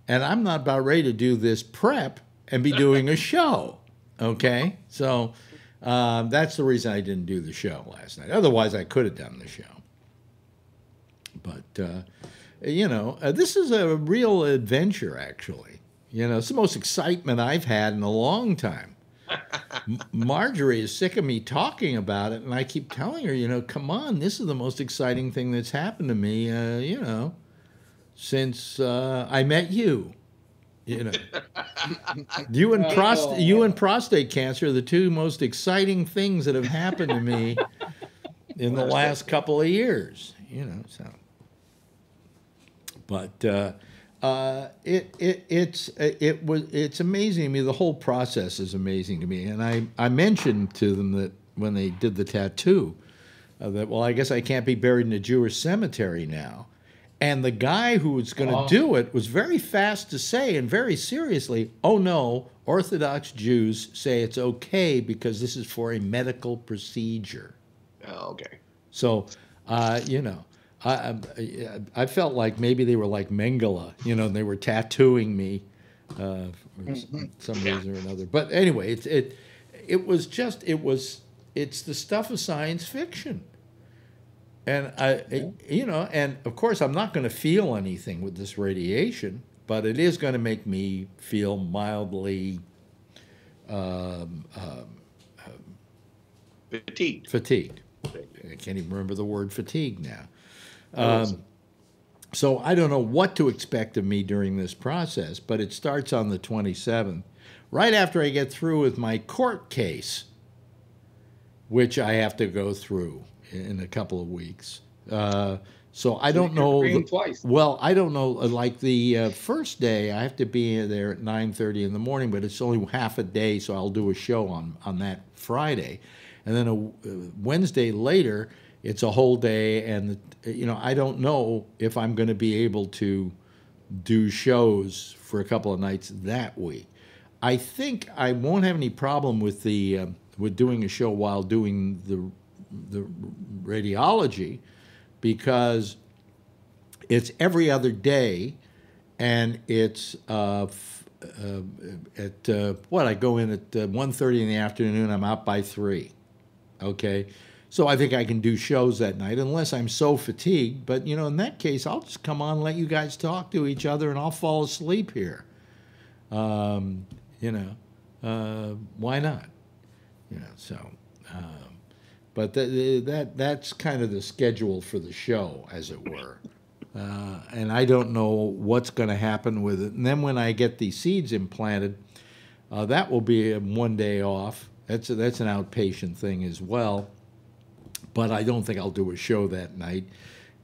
and I'm not about ready to do this prep and be doing a show. Okay, so um, that's the reason I didn't do the show last night. Otherwise, I could have done the show. But, uh, you know, uh, this is a real adventure, actually. You know, it's the most excitement I've had in a long time. Marjorie is sick of me talking about it, and I keep telling her, you know, come on, this is the most exciting thing that's happened to me, uh, you know, since uh, I met you. You know, you and prostate, you and prostate cancer are the two most exciting things that have happened to me in the last couple of years. You know, so. But uh, uh, it, it, it's, it was, it's amazing to me. The whole process is amazing to me. And I, I mentioned to them that when they did the tattoo, uh, that, well, I guess I can't be buried in a Jewish cemetery now. And the guy who was going to Oh. do it was very fast to say and very seriously, oh no, Orthodox Jews say it's okay because this is for a medical procedure. Oh, okay. So, uh, you know, I, I, I felt like maybe they were like Mengele, you know, and they were tattooing me uh, for s- some reason or another. But anyway, it, it, it was just, it was, it's the stuff of science fiction. And I, it- you know, and of course, I'm not going to feel anything with this radiation, but it is going to make me feel mildly um, um, Fatigue. fatigued. I can't even remember the word fatigue now. Um, so I don't know what to expect of me during this process, but it starts on the 27th, right after I get through with my court case, which I have to go through in a couple of weeks. Uh, so I don't know. the- twice. Well, I don't know. uh, Like the uh, first day, I have to be there at 9:30 in the morning, but it's only half a day, so I'll do a show on on that Friday, and then a uh, Wednesday later, it's a whole day, and you know I don't know if I'm going to be able to do shows for a couple of nights that week. I think I won't have any problem with the uh, with doing a show while doing the the radiology because it's every other day and it's uh, uh, at uh, what I go in at uh, 1.30 in the afternoon. I'm out by three. Okay, so I think I can do shows that night unless I'm so fatigued. But you know, in that case, I'll just come on, and let you guys talk to each other, and I'll fall asleep here. Um, you know, uh, why not? You know, so. Um, but th- that that's kind of the schedule for the show, as it were. Uh, and I don't know what's going to happen with it. And then when I get these seeds implanted, uh, that will be one day off. That's a, that's an outpatient thing as well. But I don't think I'll do a show that night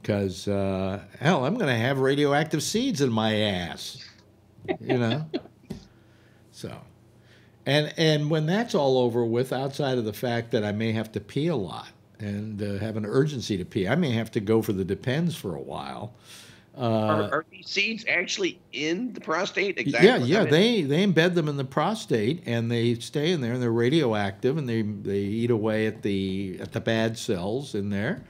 because uh, hell, I'm going to have radioactive seeds in my ass. You know. so, and and when that's all over with, outside of the fact that I may have to pee a lot and uh, have an urgency to pee, I may have to go for the depends for a while. Uh, Are, are these seeds actually in the prostate? Exactly. yeah, yeah, I mean, they they embed them in the prostate and they stay in there and they're radioactive and they they eat away at the at the bad cells in there,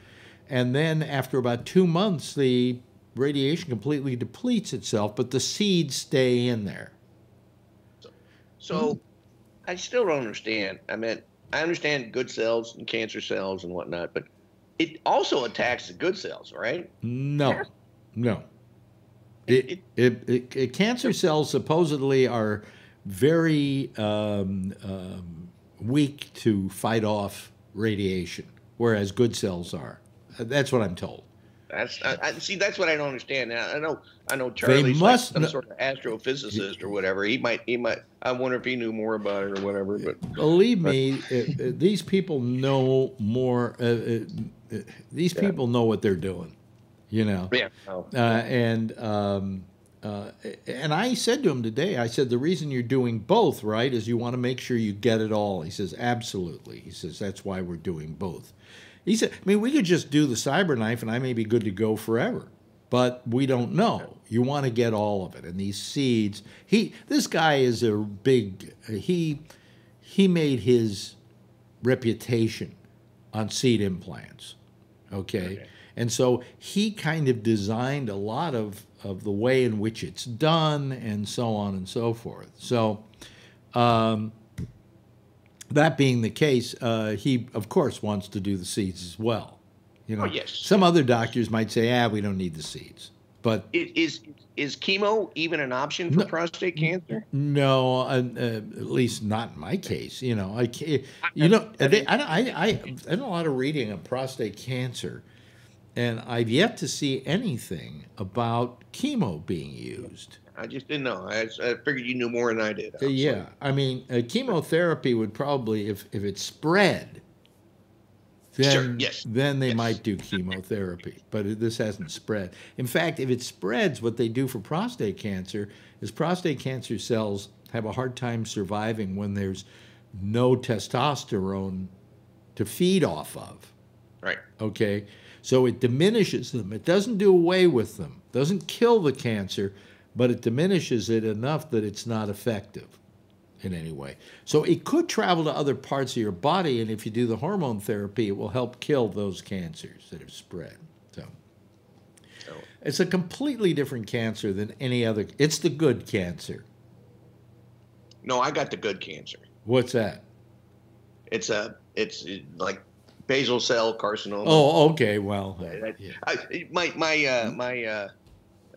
and then after about two months the radiation completely depletes itself, but the seeds stay in there. So I still don't understand. I mean, I understand good cells and cancer cells and whatnot, but it also attacks the good cells, right? No, no. It, it, it, it, cancer cells supposedly are very um, um, weak to fight off radiation, whereas good cells are. That's what I'm told. That's I, I see. That's what I don't understand. Now I know. I know Charlie's must like some sort of astrophysicist or whatever. He might. He might. I wonder if he knew more about it or whatever. But Believe me, uh, these people know more. Uh, uh, uh, these people know what they're doing. You know. yeah. no. Uh, and um, uh, and I said to him today, I said the reason you're doing both, right, is you want to make sure you get it all. He says absolutely. He says that's why we're doing both. He said, I mean, we could just do the cyber knife, and I may be good to go forever, but we don't know. You want to get all of it, and these seeds. He, this guy is a big. He, he made his reputation on seed implants. Okay. Okay. And so he kind of designed a lot of, of the way in which it's done and so on and so forth. So, um, that being the case, uh, he, of course, wants to do the seeds as well. You know, Oh, yes. some other doctors might say, ah, we don't need the seeds. But Is is, is chemo even an option for No. prostate cancer? No, uh, uh, at least not in my case. You know, I you know, I, I, I, I've done a lot of reading on prostate cancer, and I've yet to see anything about chemo being used. I just didn't know. I, I figured you knew more than I did. Yeah, I mean, uh, chemotherapy would probably, if if it spread, then Sure, yes, then they yes. might do chemotherapy. But this hasn't spread. In fact, if it spreads, what they do for prostate cancer is prostate cancer cells have a hard time surviving when there's no testosterone to feed off of. Right. Okay, So it diminishes them. It doesn't do away with them, doesn't kill the cancer, but it diminishes it enough that it's not effective in any way. So it could travel to other parts of your body, and if you do the hormone therapy, it will help kill those cancers that have spread. So oh. it's a completely different cancer than any other. It's the good cancer. No, I got the good cancer. What's that? It's a it's like basal cell carcinoma. Oh, okay. Well, yeah. I, my my uh, my uh,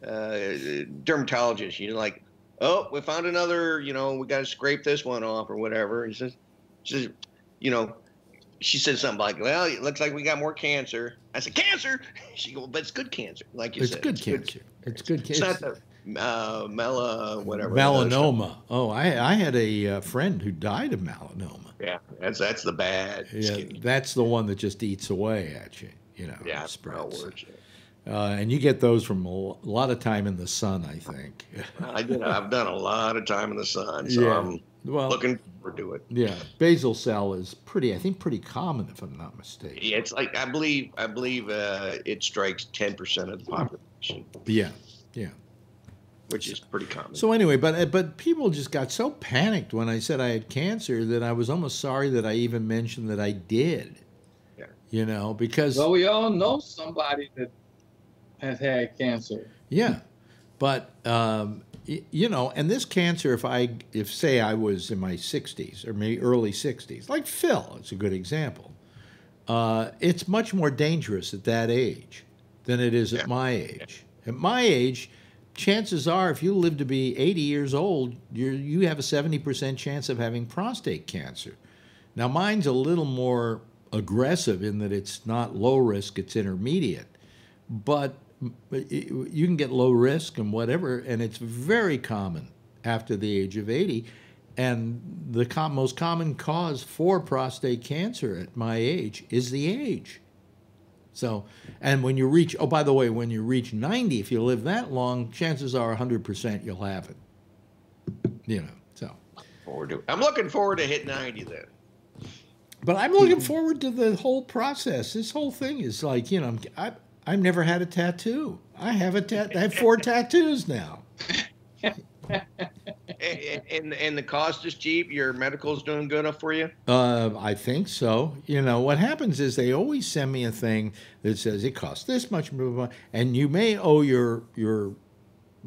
uh, dermatologist, you know, like, oh, we found another. You know, we got to scrape this one off or whatever. He says, says, you know, she said something like, "Well, it looks like we got more cancer." I said, "Cancer?" She goes, "But it's good cancer, like you it's said. Good it's cancer. good cancer. It's good cancer. It's not the uh, mela whatever. Melanoma. Oh, I I had a uh, friend who died of melanoma. Yeah, that's that's the bad. Yeah, skinny. that's the one that just eats away at you. You know. Yeah, spreads. Uh, and you get those from a lot of time in the sun, I think. I did. I've done a lot of time in the sun, so yeah. I'm well, looking forward to it. Yeah, basal cell is pretty. I think pretty common, if I'm not mistaken. Yeah, it's like I believe. I believe uh, it strikes ten percent of the population. Yeah, yeah which is pretty common. So anyway, but uh, but people just got so panicked when I said I had cancer that I was almost sorry that I even mentioned that I did. Yeah. You know, because well, we all know somebody that has had cancer. Yeah, but um, you know, and this cancer, if I if say I was in my 60s or maybe early 60s, like Phil, it's a good example. Uh, it's much more dangerous at that age than it is at my age. Yeah. At my age chances are, if you live to be 80 years old, you you have a 70% chance of having prostate cancer. Now, mine's a little more aggressive in that it's not low risk, it's intermediate. But you can get low risk and whatever, and it's very common after the age of 80. And the com most common cause for prostate cancer at my age is the age. So, and when you reach, oh, by the way, when you reach 90, if you live that long, chances are 100% you'll have it. You know, so. Forward to, I'm looking forward to hit 90 then. But I'm looking forward to the whole process. This whole thing is like, you know, I, I've never had a tattoo. I have a tat. I have four tattoos now. and and the cost is cheap. Your medical is doing good enough for you. Uh, I think so. You know what happens is they always send me a thing that says it costs this much, and you may owe your your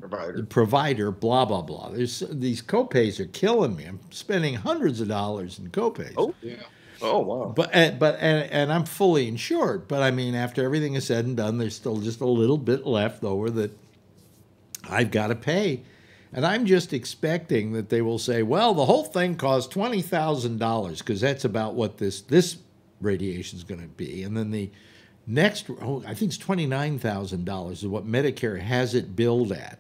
provider provider blah blah blah. There's these copays are killing me. I'm spending hundreds of dollars in copays. Oh yeah. Oh wow! But but and and I'm fully insured. But I mean, after everything is said and done, there's still just a little bit left over that I've got to pay. And I'm just expecting that they will say, well, the whole thing cost $20,000 because that's about what this this radiation is going to be. And then the next, oh, I think it's $29,000 is what Medicare has it billed at.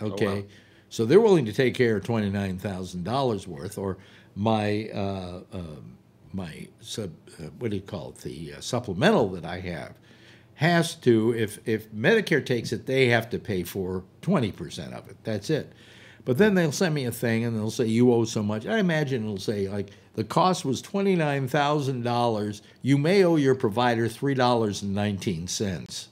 Okay. Oh, wow. So they're willing to take care of $29,000 worth or my, uh, uh, my sub, uh, what do you call it, the uh, supplemental that I have has to, if, if Medicare takes it, they have to pay for 20% of it. That's it. But then they'll send me a thing and they'll say, you owe so much. I imagine it'll say, like, the cost was $29,000. You may owe your provider $3.19.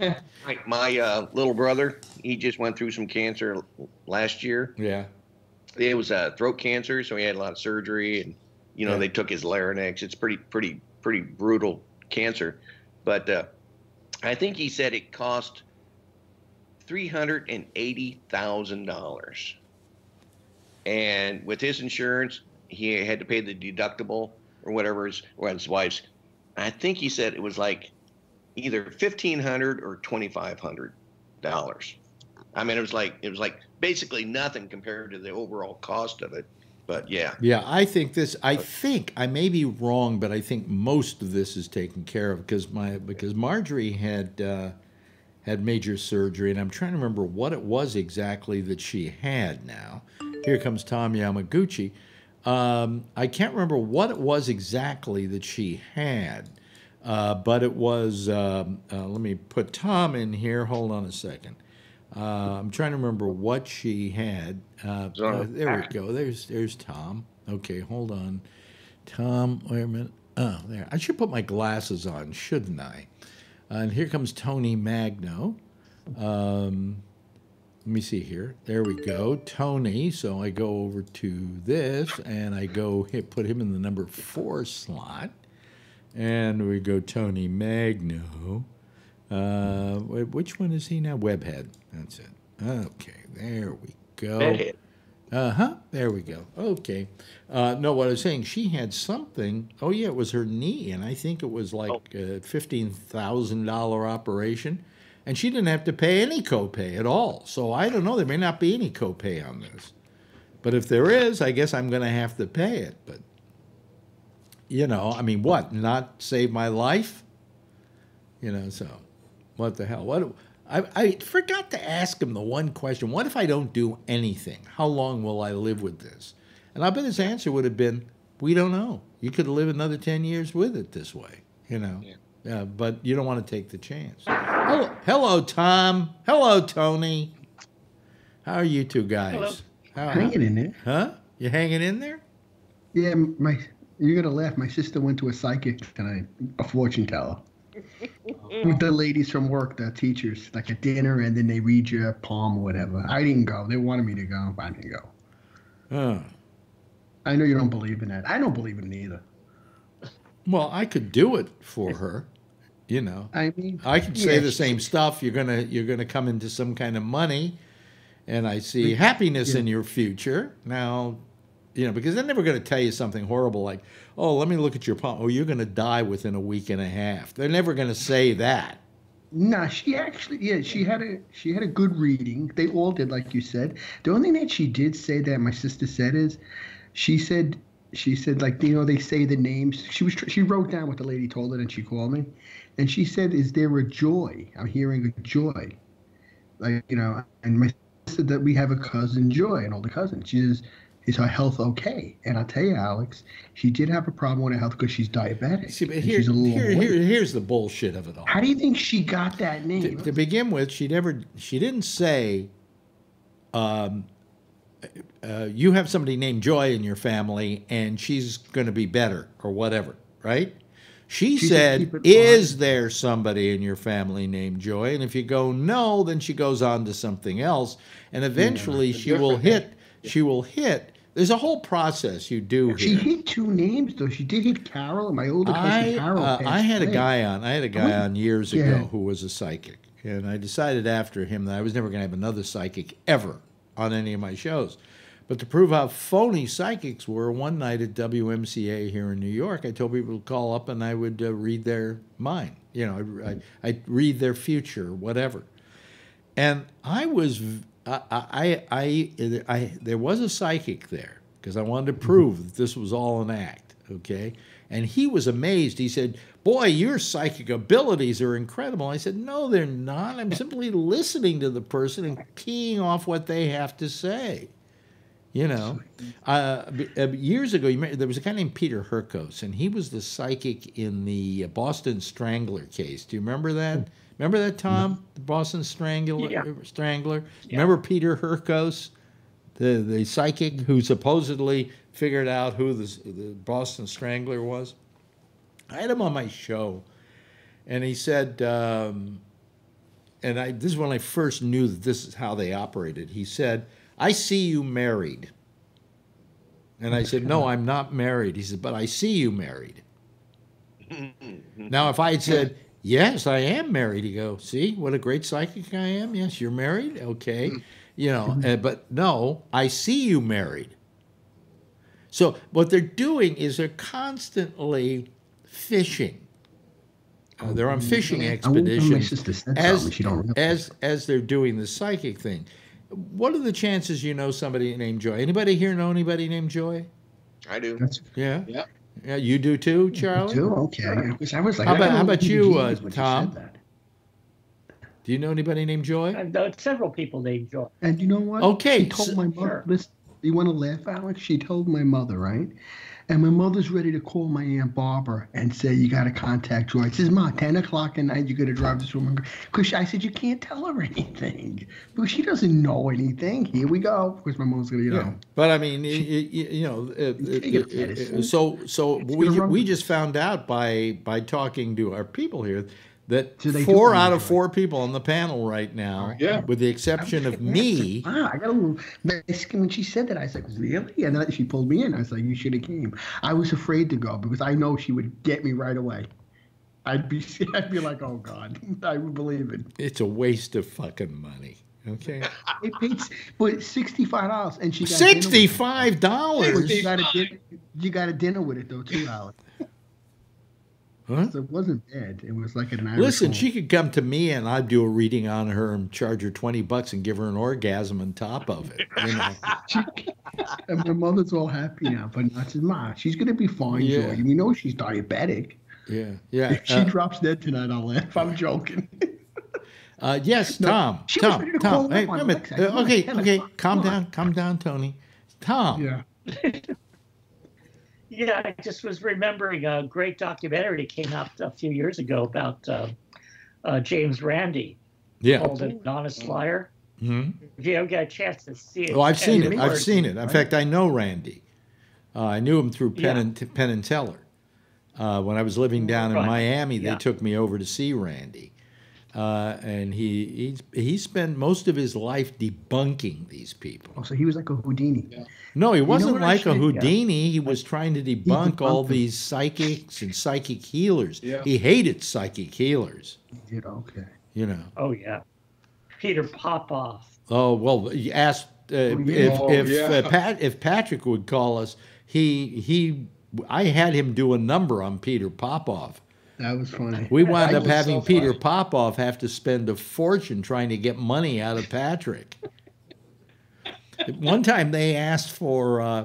like my uh, little brother, he just went through some cancer last year. Yeah. It was uh, throat cancer, so he had a lot of surgery, and you know yeah. they took his larynx. It's pretty, pretty, pretty brutal cancer, but uh, I think he said it cost three hundred and eighty thousand dollars, and with his insurance, he had to pay the deductible or whatever his or his wife's. I think he said it was like either fifteen hundred or twenty five hundred dollars. I mean, it was like it was like basically nothing compared to the overall cost of it. But yeah. Yeah, I think this. I think I may be wrong, but I think most of this is taken care of because my because Marjorie had uh, had major surgery, and I'm trying to remember what it was exactly that she had. Now, here comes Tom Yamaguchi. Um, I can't remember what it was exactly that she had, uh, but it was. Um, uh, let me put Tom in here. Hold on a second. Uh, I'm trying to remember what she had. Uh, uh, there we go. There's there's Tom. Okay, hold on. Tom, wait a minute. Oh, there. I should put my glasses on, shouldn't I? and here comes Tony Magno. Um, let me see here. There we go. Tony. So I go over to this and I go hit, put him in the number four slot. And we go Tony Magno. Uh, which one is he now? Webhead. That's it. Okay, there we go. Uh huh. There we go. Okay. Uh, no, what I was saying, she had something. Oh yeah, it was her knee, and I think it was like oh. a fifteen thousand dollar operation, and she didn't have to pay any copay at all. So I don't know. There may not be any copay on this, but if there is, I guess I'm going to have to pay it. But you know, I mean, what? Not save my life? You know, so what the hell? What? I, I forgot to ask him the one question. What if I don't do anything? How long will I live with this? And I bet his answer would have been, "We don't know. You could live another ten years with it this way." You know. Yeah. yeah but you don't want to take the chance. Hello, hello, Tom. Hello, Tony. How are you two guys? How, hanging in there. Huh? You hanging in there? Yeah, my. You're gonna laugh. My sister went to a psychic tonight, a fortune teller. With the ladies from work, the teachers, like a dinner, and then they read your palm or whatever. I didn't go. They wanted me to go, but I didn't go. I know you don't believe in that. I don't believe in it either. Well, I could do it for her. You know, I mean, I could say the same stuff. You're gonna you're gonna come into some kind of money, and I see happiness yeah. in your future. Now, you know, because they're never going to tell you something horrible like, "Oh, let me look at your palm. Oh, you're going to die within a week and a half." They're never going to say that. Nah, she actually, yeah, she had a she had a good reading. They all did, like you said. The only thing that she did say that my sister said is, she said she said like you know they say the names. She was she wrote down what the lady told her, and she called me, and she said, "Is there a joy? I'm hearing a joy." Like you know, and my sister that we have a cousin Joy, an older cousin. She says is her health okay? And I'll tell you, Alex, she did have a problem with her health because she's diabetic. See, but here, here, here, here's the bullshit of it all. How do you think she got that name? To, to begin with, she never, she didn't say, um, uh, you have somebody named Joy in your family and she's going to be better or whatever, right? She, she said, Is there somebody in your family named Joy? And if you go no, then she goes on to something else. And eventually yeah, she will hit, she will hit there's a whole process you do. She here. hit two names though. She did hit Carol, my older cousin I, Carol. Uh, I had away. a guy on. I had a guy on years yeah. ago who was a psychic, and I decided after him that I was never going to have another psychic ever on any of my shows. But to prove how phony psychics were, one night at WMCA here in New York, I told people to call up and I would uh, read their mind. You know, I'd, I'd read their future, whatever. And I was I, I, I, I, there was a psychic there because I wanted to prove that this was all an act. Okay, and he was amazed. He said, "Boy, your psychic abilities are incredible." I said, "No, they're not. I'm simply listening to the person and keying off what they have to say." You know, uh, uh years ago, there was a guy named Peter Hurkos, and he was the psychic in the Boston Strangler case. Do you remember that? Remember that Tom, the Boston Strangler? Yeah. Strangler. Yeah. Remember Peter Hurkos, the the psychic who supposedly figured out who the, the Boston Strangler was. I had him on my show, and he said, um, and I, this is when I first knew that this is how they operated. He said, "I see you married." And I said, No, I'm not married. He said, But I see you married. now, if I had said, Yes, I am married. You go, see what a great psychic I am? Yes, you're married? Okay. Hmm. You know, uh, but no, I see you married. So what they're doing is they're constantly fishing. Uh, they're on fishing expeditions as, as, as they're doing the psychic thing. What are the chances you know somebody named Joy? Anybody here know anybody named Joy? I do. yeah. Yeah. Yeah, you do too, Charlie. do okay. Because I was like, how about, how about you, uh, Tom? Do you know anybody named Joy? I've known several people named Joy. And you know what? Okay. She told so, my mother. Sure. Listen, you want to laugh, Alex? She told my mother, right? And my mother's ready to call my Aunt Barbara and say, You got to contact Joy. She says, Ma, 10 o'clock at night, you got to drive this woman. Because I said, You can't tell her anything. Because she doesn't know anything. Here we go. Because my mom's going to, you yeah. know. But I mean, she, you, you know, uh, uh, so so we, we just found out by by talking to our people here that four out of four people on the panel right now, yeah. with the exception of me. Ah, I got a little when she said that. I was like, really? And then she pulled me in. I was like, you should have came. I was afraid to go because I know she would get me right away. I'd be, I'd be like, oh god, I would believe it. It's a waste of fucking money. Okay. It paid, but sixty five dollars, and she got sixty five dollars. You got a dinner. You got a dinner with it though, too, Alex. Huh? So it wasn't bad. It was like an Irish Listen, she could come to me and I'd do a reading on her and charge her 20 bucks and give her an orgasm on top of it. You know? she, and my mother's all happy now, but I said, Ma, she's going to be fine, yeah. Joy. We know she's diabetic. Yeah, yeah. If she uh, drops dead tonight, I'll laugh. I'm joking. Uh, yes, no, Tom. Tom. Tom. Hey, wait a minute. Uh, okay, okay. Calm down. Calm down, Tony. Tom. Yeah. Yeah, I just was remembering a great documentary came out a few years ago about uh, uh, James Randi. Yeah. Called An Honest Liar. Mm-hmm. If you ever get a chance to see it. Oh, I've seen it. I've seen it. In fact, I know Randi. Uh, I knew him through Penn, yeah. and, Penn and Teller. Uh, when I was living down in right. Miami, they took me over to see Randi. Uh, and he he he spent most of his life debunking these people. Oh, so he was like a Houdini. Yeah. No, he wasn't you know like a Houdini. Yeah. He was trying to debunk all them. these psychics and psychic healers. Yeah. He hated psychic healers. He did okay. You know. Oh yeah, Peter Popoff. Oh well, you asked uh, oh, if oh, if uh, Pat if Patrick would call us. He he. I had him do a number on Peter Popoff that was funny. We wound up having so Peter Popoff have to spend a fortune trying to get money out of Patrick. One time they asked for uh,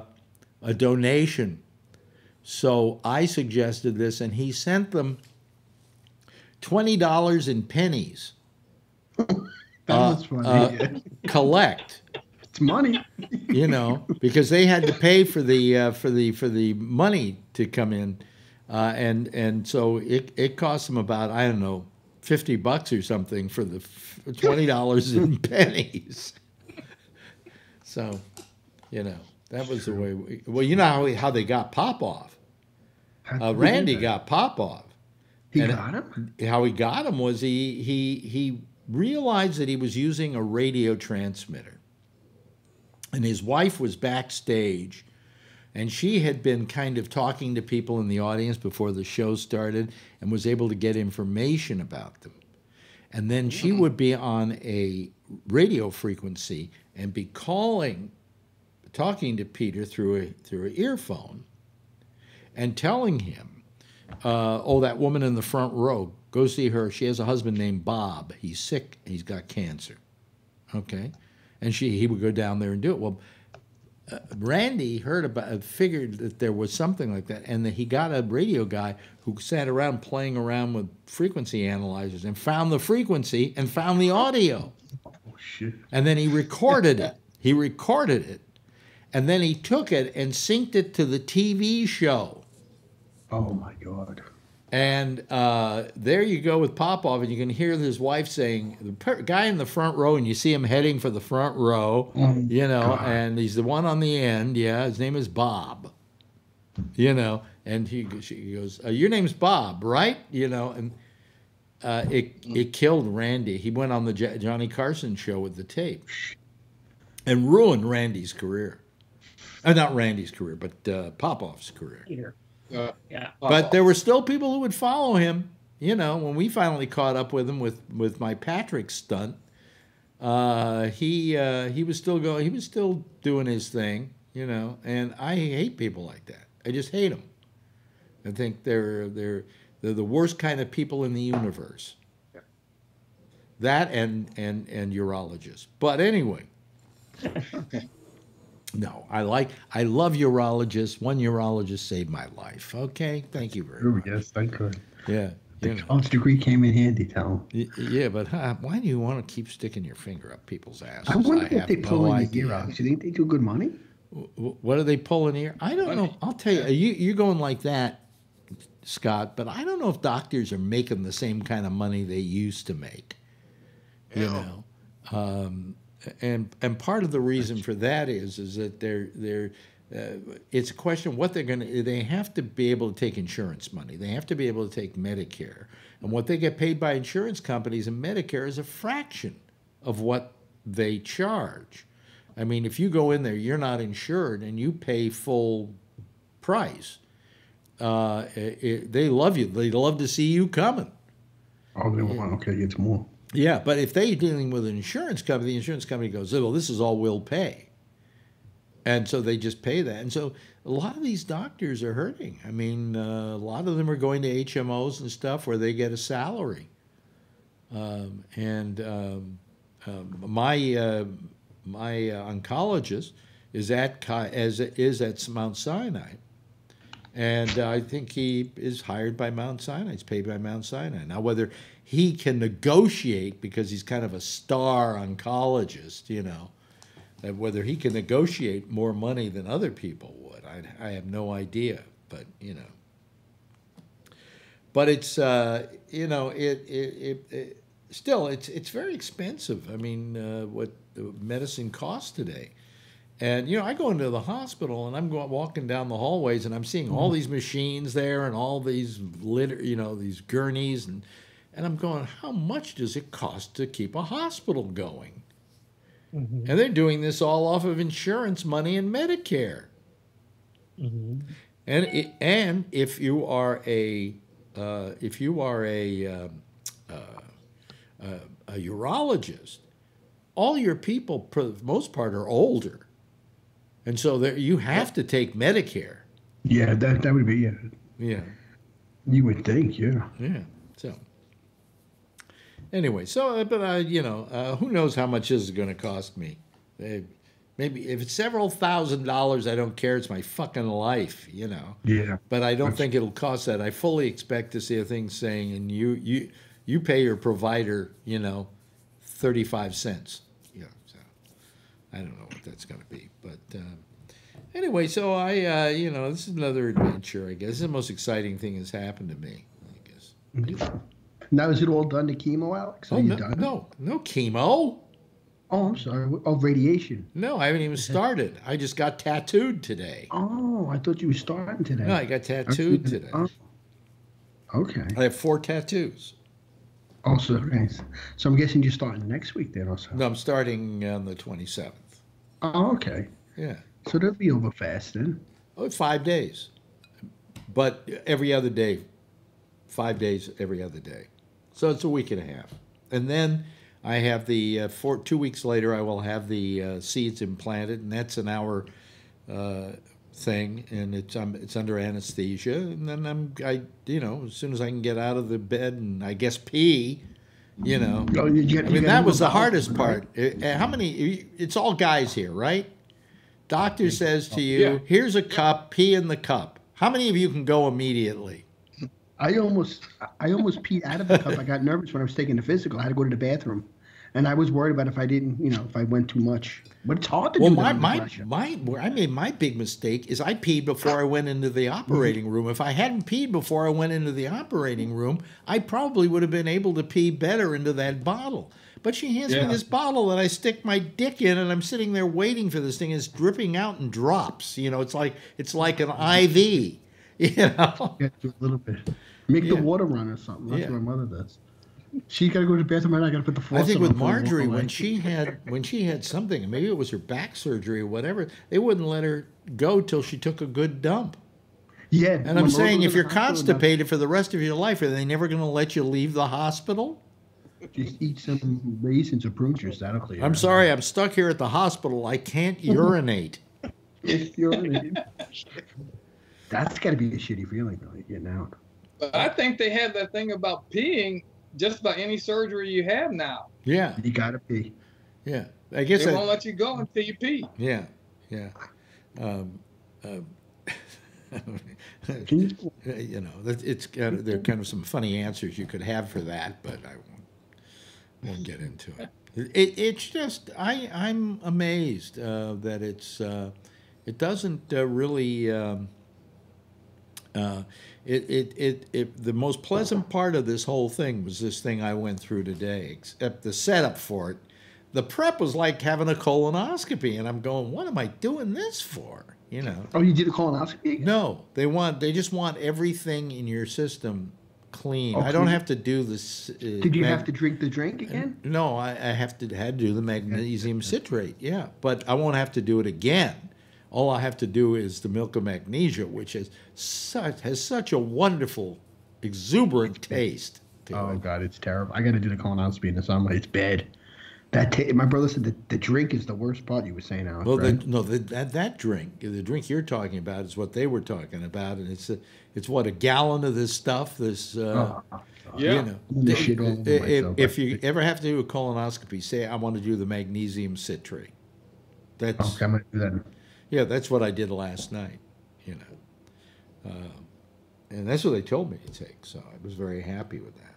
a donation. So I suggested this, and he sent them $20 in pennies. that uh, was funny. Uh, collect. It's money. you know, because they had to pay for the uh, for the for the money to come in. Uh, and and so it, it cost them about I don't know fifty bucks or something for the twenty dollars in pennies. so, you know that was the way. We, well, you know how, how they got Popoff. Uh, Randi got Popoff. He and got him. How he got him was he he he realized that he was using a radio transmitter, and his wife was backstage and she had been kind of talking to people in the audience before the show started and was able to get information about them. And then she mm. would be on a radio frequency and be calling, talking to Peter through a through an earphone, and telling him, uh, "Oh, that woman in the front row, go see her. She has a husband named Bob. He's sick. He's got cancer." Okay, and she he would go down there and do it. Well, uh, Randi heard about, uh, figured that there was something like that, and that he got a radio guy who sat around playing around with frequency analyzers and found the frequency and found the audio. Oh shit! And then he recorded it. He recorded it, and then he took it and synced it to the TV show. Oh my god! And uh, there you go with Popoff, and you can hear his wife saying, the guy in the front row, and you see him heading for the front row, oh, you know, God. and he's the one on the end. Yeah, his name is Bob, you know, and he, she goes, uh, Your name's Bob, right? You know, and uh, it, it killed Randi. He went on the J- Johnny Carson show with the tape and ruined Randi's career. Uh, not Randi's career, but uh, Popoff's career. Peter. Uh, yeah. But there were still people who would follow him. You know, when we finally caught up with him with with my Patrick stunt, uh, he uh, he was still going. He was still doing his thing. You know, and I hate people like that. I just hate them. I think they're they're they're the worst kind of people in the universe. Yeah. That and and and urologists. But anyway. No, I like, I love urologists. One urologist saved my life. Okay, thank you very much. Yes, thank you. Yeah. The college degree came in handy, tell them. Yeah, but huh, why do you want to keep sticking your finger up people's asses? I wonder I if they pull no in the ear out. Do you think they do good money? What are they pulling here? I don't know. I'll tell you, you, you're going like that, Scott, but I don't know if doctors are making the same kind of money they used to make. You know, um, and and part of the reason for that is is that they're they're uh, it's a question of what they're going to. They have to be able to take insurance money. They have to be able to take Medicare, and what they get paid by insurance companies and Medicare is a fraction of what they charge. I mean, if you go in there, you're not insured, and you pay full price. Uh, it, they love you. They love to see you coming. Oh, they want okay, it's more. Yeah, but if they're dealing with an insurance company, the insurance company goes, "Well, this is all we'll pay," and so they just pay that. And so a lot of these doctors are hurting. I mean, uh, a lot of them are going to HMOs and stuff where they get a salary. Um, and um, uh, my uh, my uh, oncologist is at as is at Mount Sinai, and I think he is hired by Mount Sinai. He's paid by Mount Sinai. Now, whether he can negotiate because he's kind of a star oncologist, you know, that whether he can negotiate more money than other people would, I, I have no idea. But you know, but it's uh, you know it, it, it, it still it's it's very expensive. I mean, uh, what medicine costs today. And you know, I go into the hospital and I'm going walking down the hallways and I'm seeing all mm-hmm. these machines there and all these litter, you know, these gurneys and and I'm going, how much does it cost to keep a hospital going? Mm-hmm. And they're doing this all off of insurance money and Medicare. Mm-hmm. And it, and if you are a uh, if you are a, um, uh, uh, a urologist, all your people, for the most part, are older. And so there, you have to take Medicare. Yeah, that, that would be, yeah. Yeah. You would think, yeah. Yeah. Anyway, so, uh, but, uh, you know, uh, who knows how much this is going to cost me? Maybe if it's several thousand dollars, I don't care. It's my fucking life, you know. Yeah. But I don't think it'll cost that. I fully expect to see a thing saying, and you you you pay your provider, you know, thirty five cents. Yeah. So I don't know what that's going to be, but uh, anyway, so I, uh, you know, this is another adventure. I guess this is the most exciting thing that's happened to me. I guess. Now is it all done to chemo, Alex? Are oh no, done? no, no chemo. Oh, I'm sorry. Oh, radiation. No, I haven't even started. I just got tattooed today. Oh, I thought you were starting today. No, I got tattooed today. Oh. Okay. I have four tattoos. Oh, also, nice. So I'm guessing you're starting next week then, also. No, I'm starting on the 27th. Oh, okay. Yeah. So they'll be over fast then. Oh, five days, but every other day, five days every other day. So it's a week and a half, and then I have the uh, four two weeks later I will have the uh, seeds implanted, and that's an hour uh, thing, and it's um, it's under anesthesia, and then I'm I you know as soon as I can get out of the bed and I guess pee you know, oh, you get, I mean, that was the hardest part. Right? Uh, how many? It's all guys here, right? Doctor says to you, yeah. "Here's a cup. Pee in the cup." How many of you can go immediately? I almost, I almost peed out of the cup. I got nervous when I was taking the physical. I had to go to the bathroom and I was worried about if I didn't, you know, if I went too much. But it's hard to well, do. Well, my my, my where I made my big mistake is I peed before I went into the operating room. If I hadn't peed before I went into the operating room, I probably would have been able to pee better into that bottle. But she hands yeah. me this bottle that I stick my dick in, and I'm sitting there waiting for this thing. It's dripping out in drops. You know, it's like it's like an IV. You know, yeah, a little bit. Make yeah. the water run or something. That's yeah. what my mother does she got to go to the bathroom and I got to put the faucet. I think with Marjorie when she had when she had something, maybe it was her back surgery or whatever, they wouldn't let her go till she took a good dump. Yeah, and I'm saying if you're constipated for the rest of your life, are they never going to let you leave the hospital? Just eat some raisins or prune juice. That'll clear. I'm sorry, I'm stuck here at the hospital. I can't urinate. urinate. That's got to be a shitty feeling, really, getting out. But I think they have that thing about peeing just about any surgery you have now. Yeah. You gotta pee. Yeah. I guess they I, won't let you go until you pee. Yeah. Yeah. Um, uh, you know, it's kind of, there are kind of some funny answers you could have for that, but I won't, won't get into it. it it's just I I'm amazed uh, that it's uh, it doesn't uh, really. Um, uh, it, it, it, it, the most pleasant part of this whole thing was this thing I went through today, except the setup for it. the prep was like having a colonoscopy, and I'm going, what am I doing this for? You know. Oh, you did a colonoscopy? No, they want they just want everything in your system clean. I don't have to do this. Uh, did you mag- have to drink the drink again? No, I, I have to had to do the magnesium citrate. Yeah, but I won't have to do it again. All I have to do is the milk of magnesia, which is such has such a wonderful, exuberant taste. Oh it. God, it's terrible. I got to do the colonoscopy in the summer. It's bad. That ta- my brother said that the drink is the worst part. You were saying, Alex. Well, right? the, no, the, that that drink, the drink you're talking about, is what they were talking about, and it's a, it's what a gallon of this stuff. This, uh, oh, yeah. You know, if, if, you ever have to do a colonoscopy, say I want to do the magnesium citrate. That's okay. I'm gonna do that. Yeah, that's what I did last night. You know, uh, and that's what they told me to take. So I was very happy with that.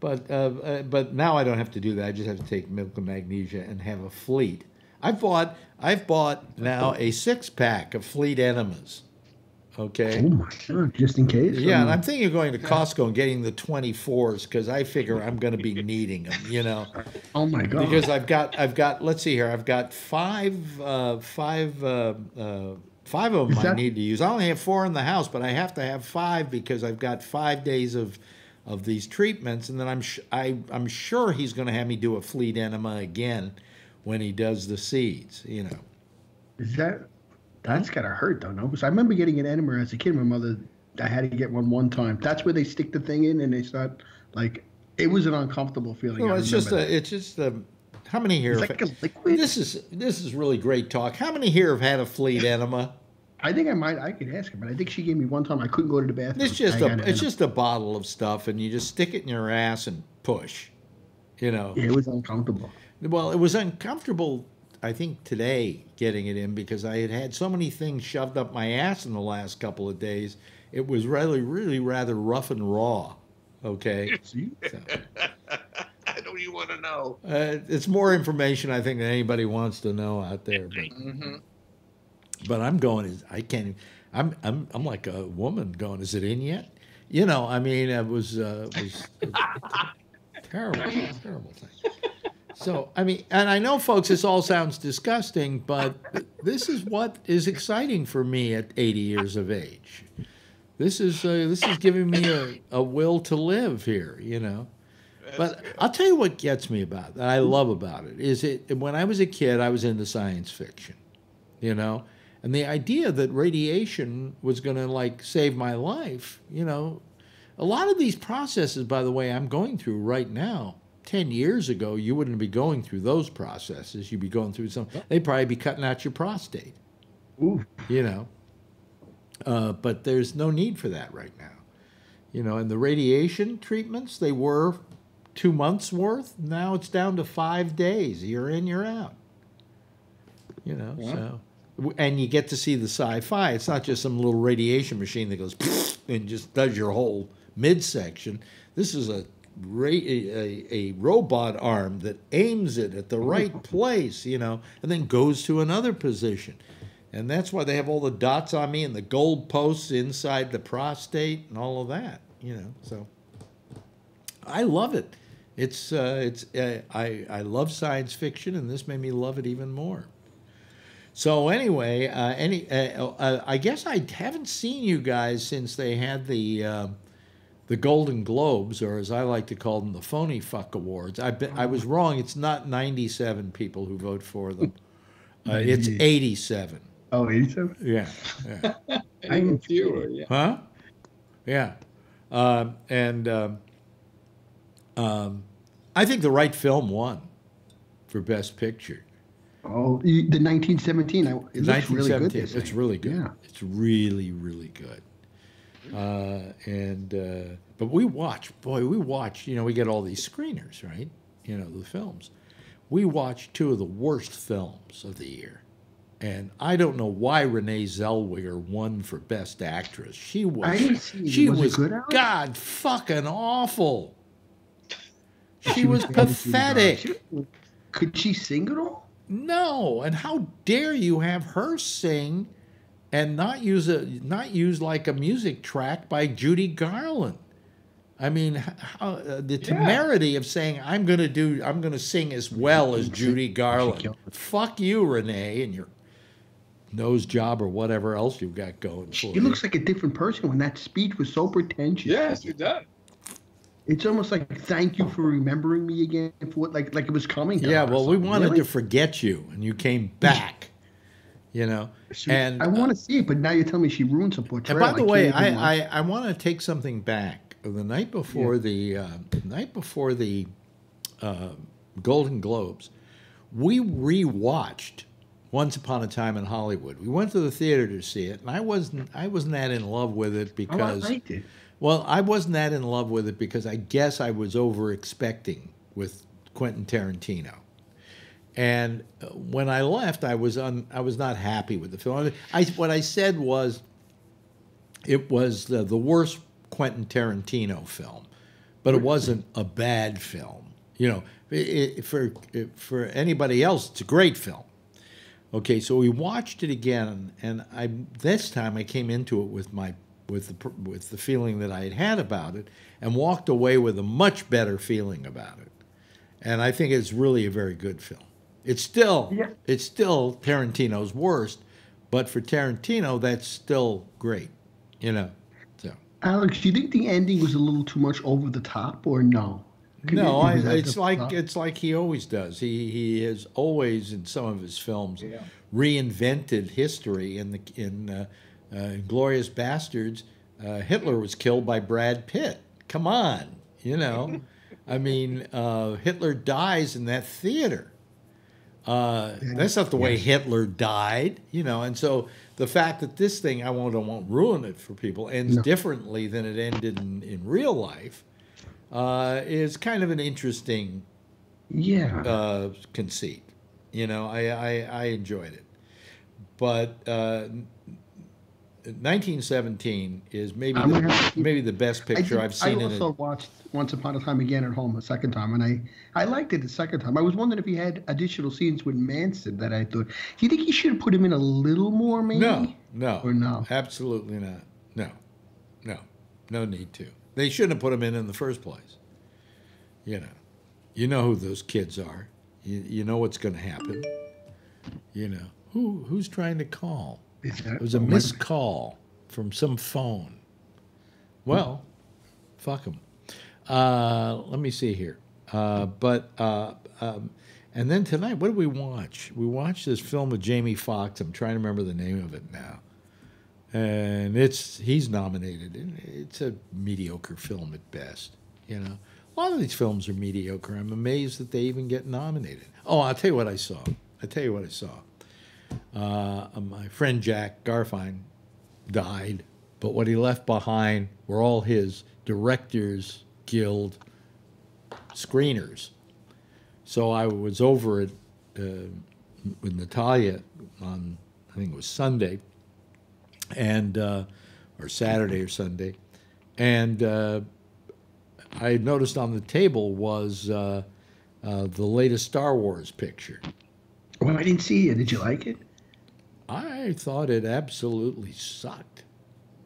But uh, uh, but now I don't have to do that. I just have to take milk and magnesia and have a fleet. I've bought I've bought now a six pack of fleet enemas. Okay. Oh my god! Just in case. Yeah, and I'm thinking of going to Costco and getting the 24s because I figure I'm going to be needing them. You know. Oh my god. Because I've got I've got let's see here I've got five uh, five. Uh, uh, five of them that- I need to use. I only have four in the house, but I have to have five because I've got five days of of these treatments, and then I'm sh- I, I'm sure he's going to have me do a fleet enema again when he does the seeds. You know. Is that that's gotta hurt though, no? Because I remember getting an enema as a kid. My mother, I had to get one one time. That's where they stick the thing in and they start like it was an uncomfortable feeling. Well, it's just a, it's just a, how many here? It's like a liquid. This is this is really great talk. How many here have had a fleet enema? I think I might. I could ask her, but I think she gave me one time. I couldn't go to the bathroom. It's just a. It's just a bottle of stuff, and you just stick it in your ass and push. You know. Yeah, it was uncomfortable. Well, it was uncomfortable. I think today getting it in because I had had so many things shoved up my ass in the last couple of days. It was really, really rather rough and raw. Okay. So. I don't even want to know. Uh, it's more information I think than anybody wants to know out there. But. Mm-hmm. But I'm going. I can't. I'm I'm I'm like a woman going. Is it in yet? You know. I mean, it was uh, it was terrible, terrible thing. So I mean, and I know, folks, this all sounds disgusting, but this is what is exciting for me at 80 years of age. This is uh, this is giving me a, a will to live here. You know. But I'll tell you what gets me about that. I love about it is it when I was a kid, I was into science fiction. You know, and the idea that radiation was going to like save my life, you know, a lot of these processes, by the way, I'm going through right now. 10 years ago, you wouldn't be going through those processes. You'd be going through some, they'd probably be cutting out your prostate. Ooh. You know, uh, but there's no need for that right now. You know, and the radiation treatments, they were two months worth. Now it's down to five days. You're in, you're out. You know, yeah. so and you get to see the sci-fi. It's not just some little radiation machine that goes and just does your whole midsection. This is a, a, a robot arm that aims it at the right place, you know, and then goes to another position. And that's why they have all the dots on me and the gold posts inside the prostate and all of that, you know. So I love it. It's uh, it's uh, I I love science fiction, and this made me love it even more. So anyway, uh, any uh, uh, I guess I haven't seen you guys since they had the uh, the Golden Globes, or as I like to call them, the phony fuck awards. I been, I was wrong. It's not 97 people who vote for them. Uh, it's 87. Oh, 87? Yeah. yeah. Even fewer, yeah. Huh? Yeah. Um, and um, um, I think the right film won for Best Picture. Oh, the 1917. It looks really good. It's really good. Yeah. It's really, really good. Uh, and uh, but we watch, boy, we watch. You know, we get all these screeners, right? You know, the films. We watch two of the worst films of the year, and I don't know why Renee Zellweger won for Best Actress. She was, she was, was God fucking awful. She, she was, was pathetic. Could she sing at all? No, and how dare you have her sing and not use a not use like a music track by Judy Garland? I mean, how, uh, the temerity yeah. of saying I'm going to do, I'm going to sing as well as Judy Garland. Fuck you, Renee, and your nose job or whatever else you've got going for She looks like a different person when that speech was so pretentious. Yes, it does. It's almost like thank you for remembering me again for what like like it was coming. Yeah, well, we wanted really? to forget you, and you came back. You know, she, and I want to uh, see it, but now you're telling me she ruined some portrayal. And by the I way, I, I, I want to take something back. The night before yeah. the, uh, night before the uh, Golden Globes, we rewatched Once Upon a Time in Hollywood. We went to the theater to see it, and I wasn't I wasn't that in love with it because. Oh, I liked it. Well, I wasn't that in love with it because I guess I was over expecting with Quentin Tarantino. And uh, when I left, I was un, I was not happy with the film. I, what I said was, it was the, the worst Quentin Tarantino film, but it wasn't a bad film. You know, it, it, for for anybody else, it's a great film. Okay, so we watched it again, and I this time I came into it with my with the with the feeling that I had had about it, and walked away with a much better feeling about it. And I think it's really a very good film. It's still yeah. it's still Tarantino's worst, but for Tarantino, that's still great. You know. So Alex, do you think the ending was a little too much over the top, or no? Could no, I, it's like top? it's like he always does. He he has always in some of his films yeah. reinvented history in the in. Uh, uh, Glorious Bastards, uh, Hitler was killed by Brad Pitt. Come on, you know. I mean, uh, Hitler dies in that theater. Uh, that's not the way Hitler died, you know. And so the fact that this thing, I won't, I won't ruin it for people, ends no. differently than it ended in, in real life, uh, is kind of an interesting yeah uh, conceit. You know, I, I, I enjoyed it. But uh, 1917 is maybe the, maybe the best picture I have seen. I also watched Once Upon a Time Again at home a second time, and I I liked it the second time. I was wondering if he had additional scenes with Manson that I thought. Do you think he should have put him in a little more, maybe? No, no, or no, absolutely not. No, no, no need to. They shouldn't have put him in in the first place. You know, you know who those kids are. You you know what's going to happen. You know who who's trying to call. It was a missed call from some phone. Well, fuck them. Uh, let me see here. Uh, but uh, um, and then tonight, what did we watch? We watched this film with Jamie Foxx. I'm trying to remember the name of it now. And it's he's nominated. It's a mediocre film at best. You know, a lot of these films are mediocre. I'm amazed that they even get nominated. Oh, I'll tell you what I saw. I'll tell you what I saw. Uh, my friend Jack Garfein died, but what he left behind were all his Directors Guild screeners. So I was over at uh, with Natalia on I think it was Sunday, and uh, or Saturday or Sunday, and uh, I noticed on the table was uh, uh, the latest Star Wars picture. Well, I didn't see it. Did you like it? I thought it absolutely sucked.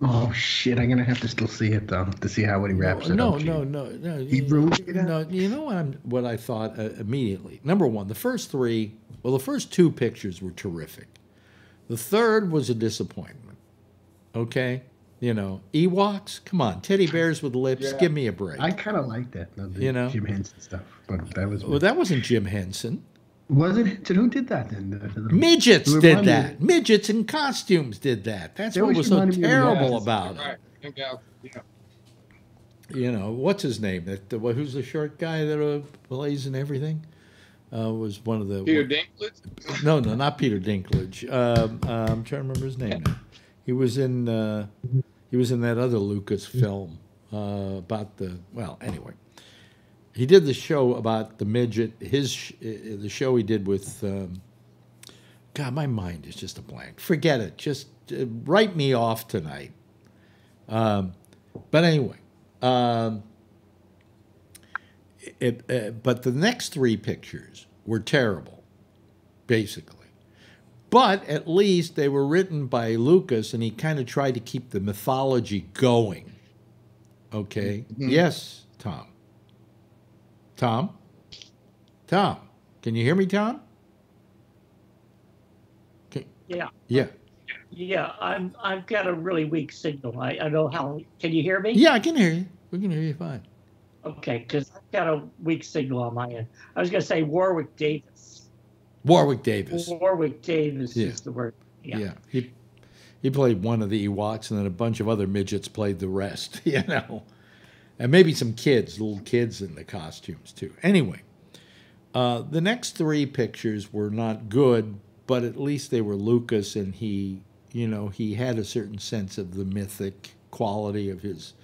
Oh shit! I'm gonna have to still see it though to see how he wraps no, it no, up. No, no, no, no. He ruined it. No, you know what? I'm what I thought uh, immediately. Number one, the first three. Well, the first two pictures were terrific. The third was a disappointment. Okay, you know, Ewoks. Come on, teddy bears with lips. Yeah. Give me a break. I kind of like that. You know, Jim Henson stuff, but that was well, that wasn't Jim Henson. Was it? who did that then? The, the, Midgets did that. Midgets in costumes did that. That's what was so terrible about it. Yeah. You know what's his name? That who's the short guy that uh, plays and everything? Uh, was one of the Peter Dinklage. No, no, not Peter Dinklage. Um, uh, I'm trying to remember his name. Now. He was in. Uh, he was in that other Lucas film uh, about the. Well, anyway he did the show about the midget. His the show he did with. Um, God, my mind is just a blank. Forget it. Just uh, write me off tonight. Um, but anyway, um, it, uh, but the next three pictures were terrible, basically. But at least they were written by Lucas, and he kind of tried to keep the mythology going Okay. Mm-hmm. Yes, Tom. Tom. Tom. Can you hear me, Tom? Okay. Yeah. Yeah. Yeah, I'm. I've got a really weak signal. I, I know how. Can you hear me? Yeah, I can hear you. We can hear you fine. Okay, because I've got a weak signal on my end. I was going to say Warwick Davis. Warwick Davis. Warwick Davis yeah. is the word. Yeah. yeah. He he played one of the Ewoks, and then a bunch of other midgets played the rest. You know, and maybe some kids, little kids in the costumes too. Anyway, uh, the next three pictures were not good, but at least they were Lucas, and he, you know, he had a certain sense of the mythic quality of his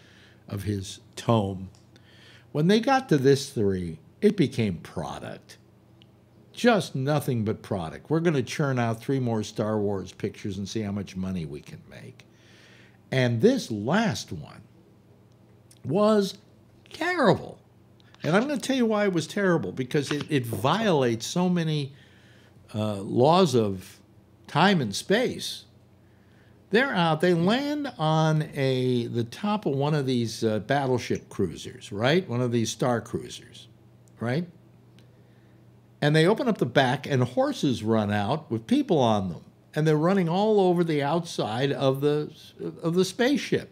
of his tome. When they got to this three, it became product. Just nothing but product. We're going to churn out three more Star Wars pictures and see how much money we can make. And this last one was terrible. And I'm going to tell you why it was terrible because it, it violates so many uh, laws of time and space. They're out. They land on a the top of one of these uh, battleship cruisers, right? One of these star cruisers, right? And they open up the back, and horses run out with people on them, and they're running all over the outside of the of the spaceship.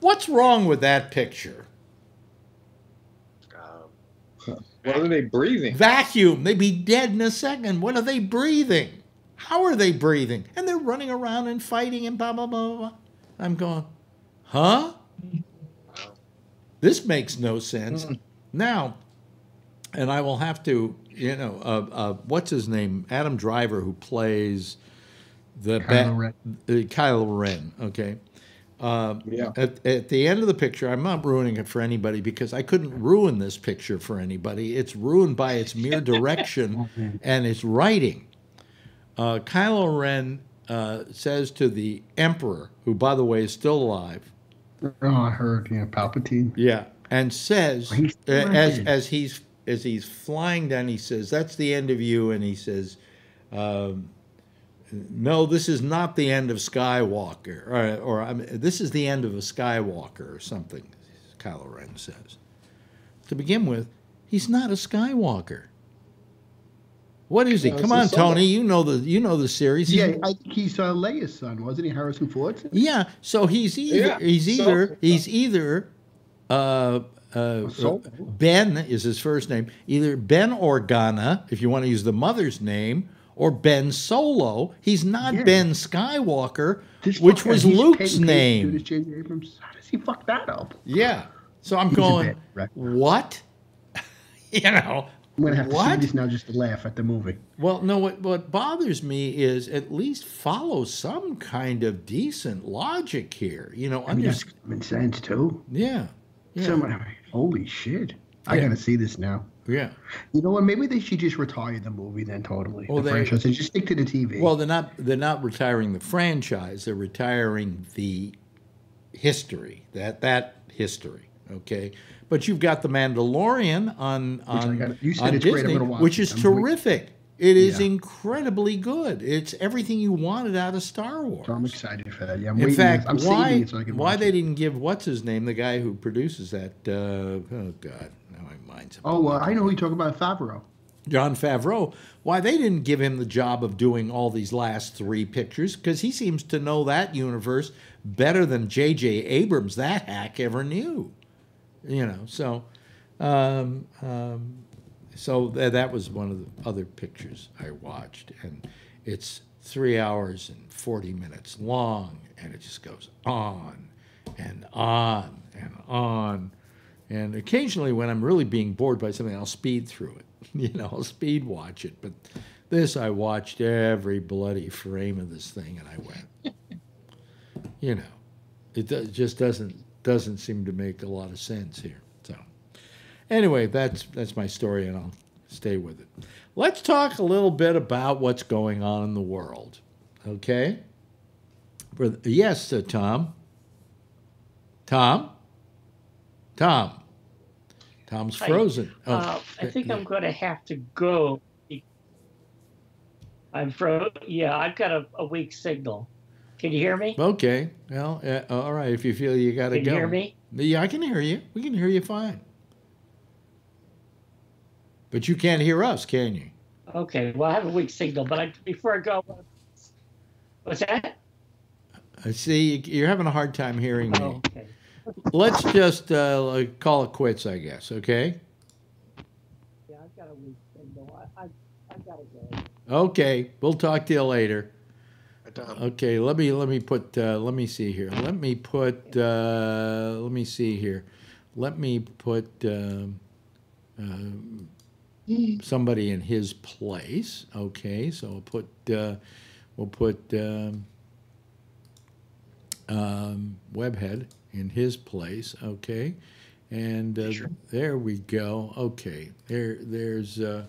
What's wrong with that picture? What are they breathing? Vacuum. They'd be dead in a second. What are they breathing? How are they breathing? And they're running around and fighting and blah, blah, blah, blah. I'm going, huh? This makes no sense. Mm. Now, and I will have to, you know, uh, uh, what's his name? Adam Driver, who plays the Kylo, Ren. Uh, Kylo Ren. Okay, uh, yeah. At, at, the end of the picture, I'm not ruining it for anybody because I couldn't ruin this picture for anybody. It's ruined by its mere direction and its writing. Uh, Kylo Ren uh, says to the Emperor, who, by the way, is still alive. Oh, I heard. Yeah, Palpatine. Yeah, and says uh, as as he's as he's flying down, he says, "That's the end of you," and he says. Um, no, this is not the end of Skywalker, or, or I mean, this is the end of a Skywalker, or something. Kylo Ren says. To begin with, he's not a Skywalker. What is he? Come on, Tony. You know the you know the series. Yeah, I think he's uh, Leia's son, wasn't he? Harrison Ford. Yeah. So he's either yeah, he's either so, he's either uh, uh, Ben is his first name. Either Ben Organa, if you want to use the mother's name, or Ben Solo. He's not yeah. Ben Skywalker, this which was Luke's name. How does he fuck that up? Yeah. So I'm He's going, what? you know, I'm gonna have what? to see this now just to laugh at the movie. Well, no. What what bothers me is at least follow some kind of decent logic here. You know, I mean, that's common sense too. Yeah. yeah. Someone, holy shit! I yeah. gotta see this now. Yeah. You know what? Maybe they should just retire the movie then totally. Well, the they, franchise and just stick to the TV. Well, they're not. They're not retiring the franchise. They're retiring the history. That that history. Okay. But you've got the Mandalorian on on, on Disney, which is I'm terrific. It is yeah. incredibly good. It's everything you wanted out of Star Wars. So I'm excited for that. Yeah, I'm In fact, why so I can why they it. didn't give what's his name, the guy who produces that? Uh, oh God, minds. Oh, I know who you talk about, Favreau. Jon Favreau. Why they didn't give him the job of doing all these last three pictures because he seems to know that universe better than J.J. Abrams, that hack, ever knew. You know, so um, um, so th- that was one of the other pictures I watched, and it's three hours and forty minutes long, and it just goes on and on and on and occasionally, when I'm really being bored by something, I'll speed through it. You know, I'll speed watch it. But this, I watched every bloody frame of this thing, and I went, you know, it just doesn't doesn't seem to make a lot of sense here. So, anyway, that's that's my story, and I'll stay with it. Let's talk a little bit about what's going on in the world. Okay. Yes, uh, Tom. Tom. Tom. Tom's frozen. I, uh, oh, I think I'm going to have to go. I'm frozen. Yeah, I've got a, a weak signal. Can you hear me? Okay. Well, uh, all right. If you feel you got to go. Can you hear me? Yeah, I can hear you. We can hear you fine. But you can't hear us, can you? Okay. Well, I have a weak signal, but I, before I go, what's that? I see you're having a hard time hearing me. Oh, okay. Let's just uh, call it quits, I guess. Okay. Yeah, I've got a weak signal. I, I, I've got to go. Okay, we'll talk to you later. Okay, let me let me put uh, let me see here. Let me put uh, let me see here. Let me put um, uh, somebody in his place. Okay, so we'll put uh, we'll put um, um, Webhead in his place. Okay, and uh, Sure. there we go. Okay, there there's uh,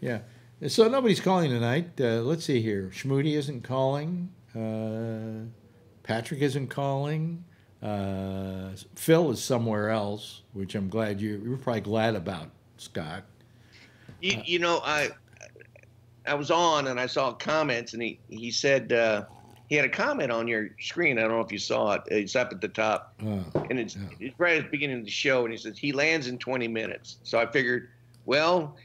yeah. So nobody's calling tonight. Uh, let's see here. Schmoody isn't calling. Uh, Patrick isn't calling. Uh, Phil is somewhere else, which I'm glad you you're probably glad about, Scott. You, you know, I I was on and I saw comments, and he he said uh, he had a comment on your screen. I don't know if you saw it. It's up at the top, Uh, and it's, Yeah. it's right at the beginning of the show. And he says he lands in 20 minutes. So I figured, well,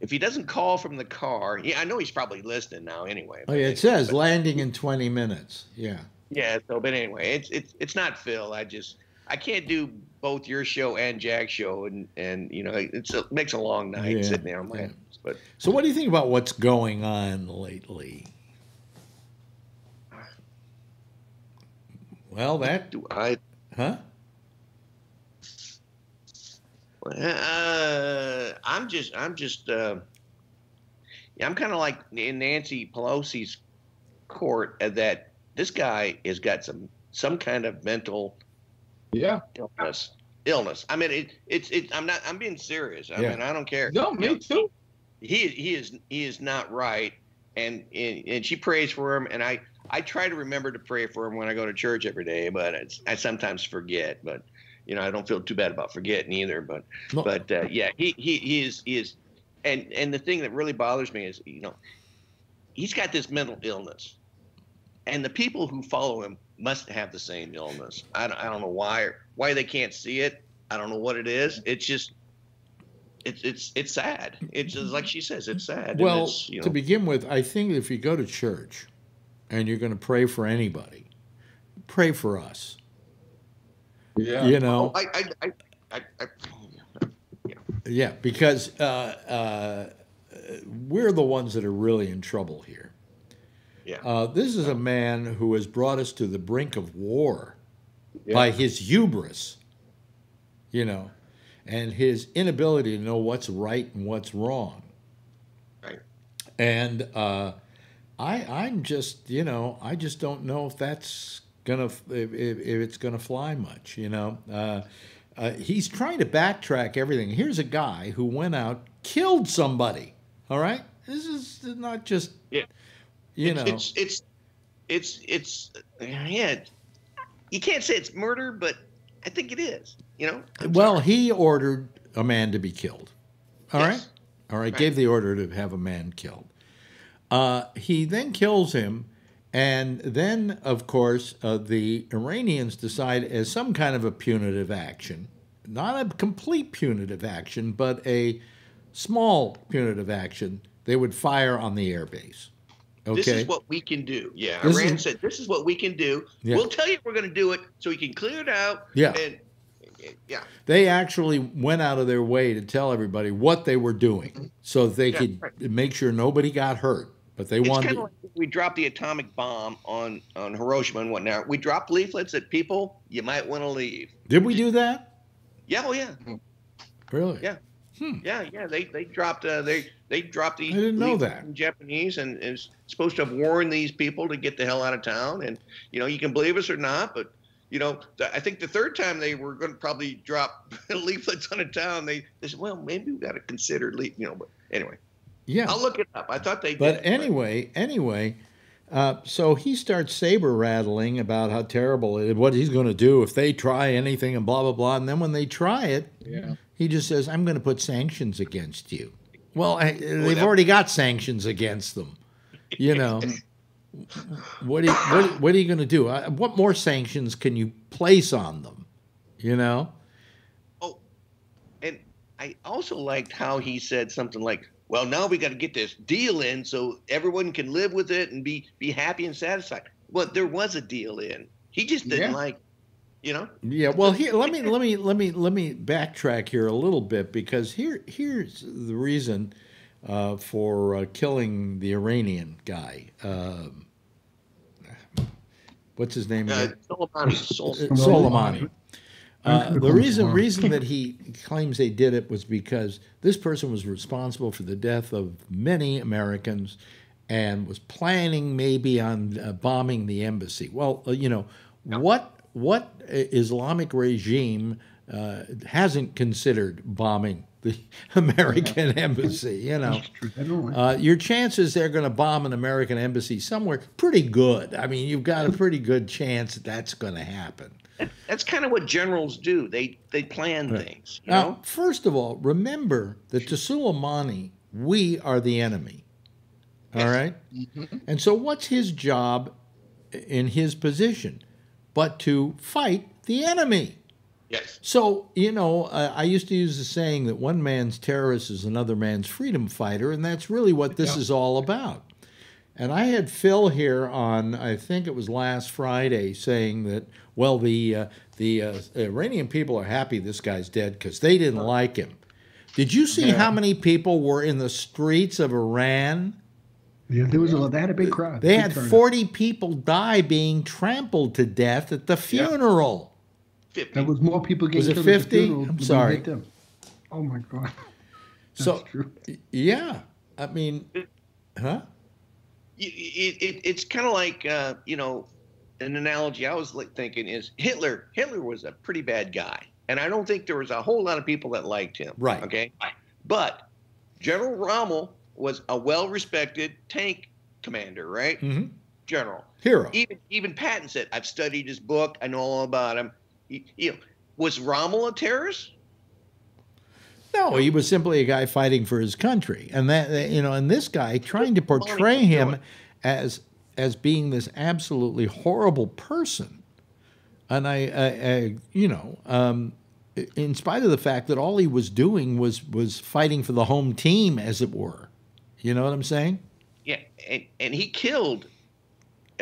if he doesn't call from the car, yeah, I know he's probably listening now anyway. oh yeah, it says landing in 20 minutes. Yeah. Yeah. So, but anyway, it's it's it's not Phil. I just I can't do both your show and Jack's show, and and you know it's a, it makes a long night Yeah, sitting there on my. yeah. But So what do you think about what's going on lately? Well, that do I? huh? Uh, I'm just I'm just uh, yeah, I'm kind of like in Nancy Pelosi's court uh, that this guy has got some some kind of mental Yeah. illness. Illness. I mean, it, it's it. I'm not. I'm being serious. I Yeah. mean, I don't care. No, You me know, too. he he is he is not right and, and and she prays for him and i i try to remember to pray for him when i go to church every day but it's, i sometimes forget but you know i don't feel too bad about forgetting either but No. but uh, yeah he, he he is he is and and the thing that really bothers me is you know he's got this mental illness and the people who follow him must have the same illness i don't, I don't know why why they can't see it i don't know what it is it's just it's it's it's sad. It's just like she says, it's sad. Well, it's, you know, to begin with, I think if you go to church and you're going to pray for anybody, pray for us. Yeah. You know, oh, I, I, I, I, I, yeah, because uh, uh, we're the ones that are really in trouble here. Yeah. Uh, this is a man who has brought us to the brink of war Yeah. by his hubris, you know, and his inability to know what's right and what's wrong. Right. And uh, I, I'm just, you know, I just don't know if that's gonna, if, if, if it's gonna fly much. You know, uh, uh, he's trying to backtrack everything. Here's a guy who went out, killed somebody. All right, this is not just, Yeah. you it's, know, it's it's it's it's yeah. You can't say it's murder, but I think it is. You know. I'm Well, sorry. he ordered a man to be killed. All right, Yes. All right. Right. Gave the order to have a man killed. Uh, he then kills him. And then, of course, uh, the Iranians decide, as some kind of a punitive action, not a complete punitive action, but a small punitive action, they would fire on the airbase. Okay. This is what we can do. Yeah, This Iran is- said this is what we can do. Yeah. We'll tell you we're going to do it so we can clear it out. Yeah. And yeah, they actually went out of their way to tell everybody what they were doing so they Yeah, could right. make sure nobody got hurt. But they it's wanted. kind of like we dropped the atomic bomb on on Hiroshima and whatnot. We dropped leaflets at people. You might want to leave. Did we do that? Yeah, oh yeah, Really? Yeah. yeah, yeah. They they dropped uh, they they dropped the I didn't know that. in Japanese and is supposed to have warned these people to get the hell out of town. And you know, you can believe us or not, but you know, th- I think the third time they were going to probably drop leaflets on a town, they, they said, well, maybe we got to consider leaf. You know, but anyway, Yeah. I'll look it up. I thought they But did. anyway, anyway, uh, so he starts saber rattling about how terrible it, what he's going to do if they try anything and blah blah blah. And then when they try it, Yeah. he just says, "I'm going to put sanctions against you." Well, I, they've that- already got sanctions against them, you know. what are you, what, what are you going to do? Uh, what more sanctions can you place on them? You know. Oh, and I also liked how he said something like, "Well, now we got to get this deal in so everyone can live with it and be be happy and satisfied." Well, there was a deal in. He just didn't yeah. like you know yeah well here let me let me let me let me backtrack here a little bit because here here's the reason uh, for uh, killing the Iranian guy. Um, what's his name? Uh, Soleimani. Soleimani. Uh, the reason reason that he claims they did it was because this person was responsible for the death of many Americans and was planning maybe on uh, bombing the embassy. Well, uh, you know what what Islamic regime uh, hasn't considered bombing the American embassy. You know, uh, your chances they're going to bomb an American embassy somewhere pretty good. I mean, you've got a pretty good chance that that's going to happen. That's kind of what generals do. They they plan right. things. now, know? first of all, remember that to Soleimani, we are the enemy. All right, mm-hmm. and so what's his job in his position, but to fight the enemy? Yes. So, you know, uh, I used to use the saying that one man's terrorist is another man's freedom fighter, and that's really what this yeah. is all about. And I had Phil here on, I think it was last Friday, saying that, well, the, uh, the uh, Iranian people are happy this guy's dead because they didn't like him. Did you see yeah. how many people were in the streets of Iran? Yeah, there was a, they had a big crowd. They big had 40 people die being trampled to death at the funeral. 50. There was more people getting was it 50? I'm sorry. Oh my god. That's so true. yeah, I mean, huh? It, it, it's kind of like uh, you know, an analogy I was like thinking is Hitler. Hitler was a pretty bad guy, and I don't think there was a whole lot of people that liked him. Right. Okay. But General Rommel was a well-respected tank commander, right? Mm-hmm. General. Hero. Even even Patton said, "I've studied his book. I know all about him." you know, was Rommel a terrorist? No, he was simply a guy fighting for his country, and that you know, and this guy trying to portray him as as being this absolutely horrible person, and I, I, I you know, um, in spite of the fact that all he was doing was was fighting for the home team, as it were. You know what I'm saying? Yeah, and, and he killed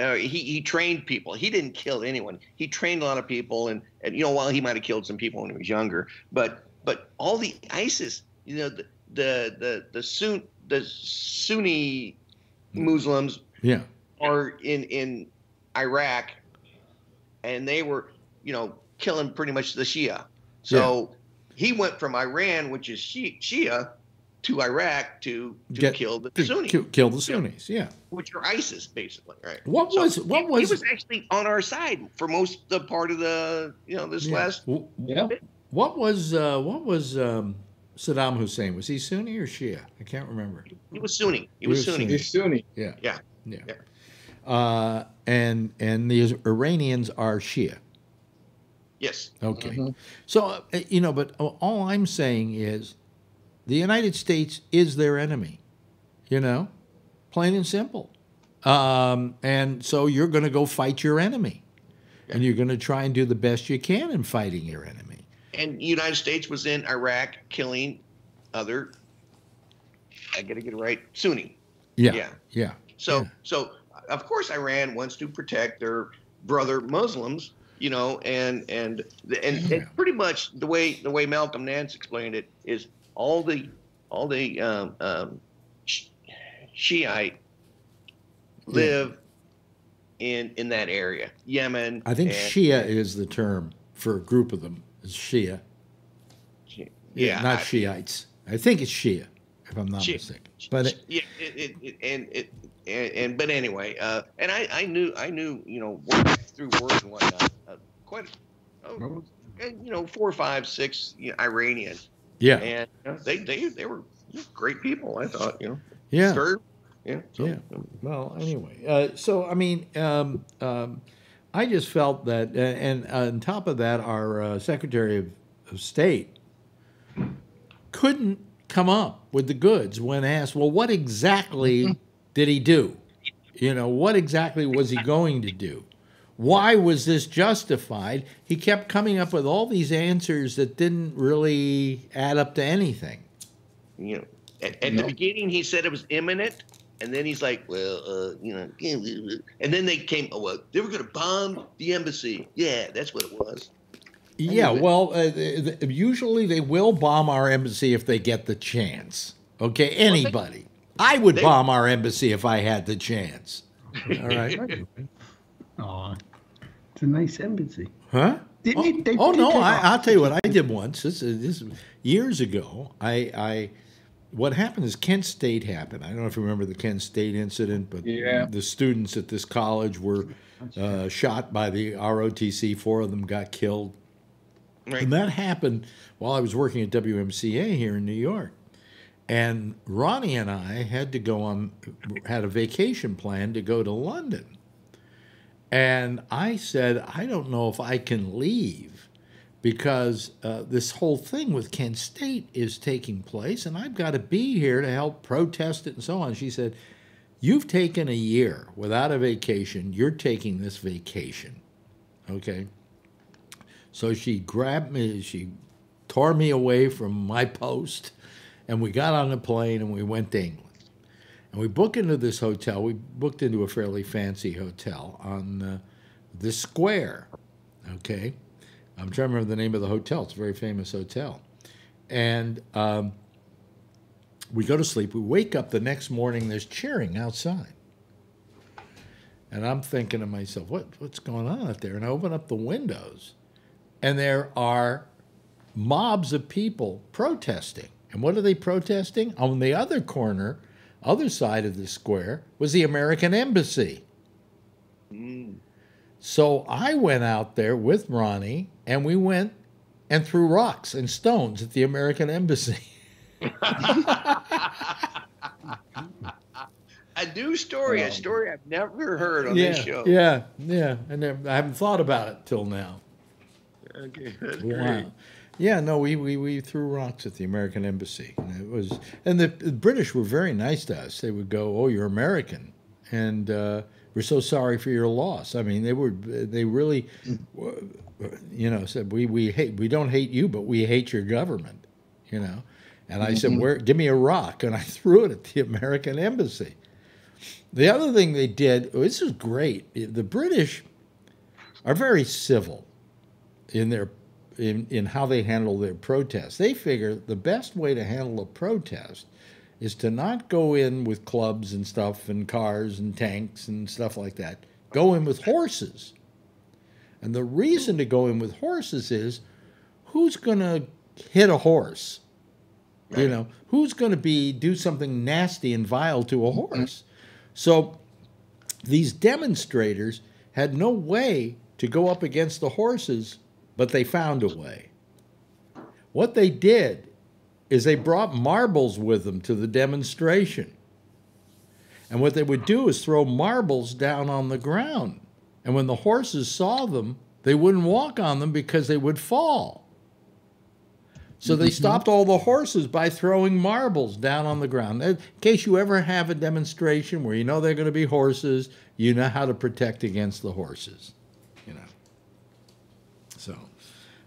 uh, he, he trained people. He didn't kill anyone. He trained a lot of people, and, and you know, while he might have killed some people when he was younger, but but all the ISIS, you know, the the the the, Sun, the Sunni Muslims, yeah, are in in Iraq, and they were, you know, killing pretty much the Shia. So yeah. he went from Iran, which is Shia, to Iraq to, to Get, kill the Sunnis. Kill, kill, the Sunnis, yeah. Which are ISIS, basically, right? What so was what he, was he was actually on our side for most the part of the you know this yeah. last. Yeah. What was uh, what was um, Saddam Hussein? Was he Sunni or Shia? I can't remember. He was Sunni. He, he was, was Sunni. He's Sunni. Yeah. Yeah. Yeah. yeah. Uh, and and the Iranians are Shia. Yes. Okay. Mm-hmm. So uh, you know, but all I'm saying is the United States is their enemy, you know, plain and simple. Um, and so you're going to go fight your enemy. Yeah. And you're going to try and do the best you can in fighting your enemy. And the United States was in Iraq killing other, I got to get it right, Sunni. Yeah. Yeah. Yeah. So, yeah. so of course, Iran wants to protect their brother Muslims, you know, and and and, and pretty much the way the way Malcolm Nance explained it is all the all the um, um, Shiite live yeah. in in that area, Yemen. I think Shia is the term for a group of them. Is Shia. Yeah, yeah not I, Shiites. I think it's Shia, if I'm not Shia, mistaken. But it, yeah, it, it, and it and, and, but anyway, uh, and I, I knew I knew you know through words and whatnot uh, quite oh, you know four, five, six you know, Iranians yeah. And you know, they, they, they were great people, I thought, you know. Yeah. Third, yeah. So, yeah. Well, anyway, uh, so, I mean, um, um, I just felt that, uh, and on top of that, our uh, Secretary of, of State couldn't come up with the goods when asked, well, what exactly mm-hmm. Did he do? You know, what exactly was he going to do? Why was this justified? He kept coming up with all these answers that didn't really add up to anything. You know, at, at the beginning, he said it was imminent, and then he's like, "Well, uh, you know," and then they came. Oh, well, they were going to bomb the embassy. Yeah, that's what it was. Yeah, well, uh, usually they will bomb our embassy if they get the chance. Okay, anybody. I would they, bomb our embassy if I had the chance. All right. Aw, it's a nice embassy. Huh? Didn't oh, they, they, oh no! I, will tell you what I did once. This, this years ago. I, I what happened is Kent State happened. I don't know if you remember the Kent State incident, but yeah. the students at this college were uh, shot by the ROTC. Four of them got killed, right. and that happened while I was working at WMCA here in New York. And Ronnie and I had to go on, had a vacation plan to go to London. And I said, I don't know if I can leave because uh, this whole thing with Kent State is taking place and I've got to be here to help protest it and so on. She said, You've taken a year without a vacation. You're taking this vacation. Okay. So she grabbed me, she tore me away from my post and we got on a plane and we went to England. And we booked into this hotel. We booked into a fairly fancy hotel on uh, the square. Okay. I'm trying to remember the name of the hotel. It's a very famous hotel. And um, we go to sleep. We wake up the next morning, there's cheering outside. And I'm thinking to myself, what, what's going on out there? And I open up the windows, and there are mobs of people protesting. And what are they protesting? On the other corner, other side of the square, was the American Embassy. Mm. So I went out there with Ronnie and we went and threw rocks and stones at the American Embassy. a new story, a story I've never heard on yeah, this show. Yeah, yeah. And I haven't thought about it till now. Okay, that's wow. great. Yeah, no, we, we, we threw rocks at the American embassy. And it was, and the, the British were very nice to us. They would go, "Oh, you're American," and uh, we're so sorry for your loss. I mean, they were they really, you know, said we we hate we don't hate you, but we hate your government, you know. And I said, mm-hmm. "Where? Give me a rock," and I threw it at the American embassy. The other thing they did, this is great. The British are very civil in their in, in how they handle their protests. They figure the best way to handle a protest is to not go in with clubs and stuff and cars and tanks and stuff like that. Go in with horses. And the reason to go in with horses is who's going to hit a horse? Right. You know, who's going to be do something nasty and vile to a mm-hmm. horse? So these demonstrators had no way to go up against the horses, but they found a way. What they did is they brought marbles with them to the demonstration. And what they would do is throw marbles down on the ground. And when the horses saw them, they wouldn't walk on them because they would fall. So they mm-hmm. stopped all the horses by throwing marbles down on the ground. In case you ever have a demonstration where you know they're going to be horses, you know how to protect against the horses. You know. So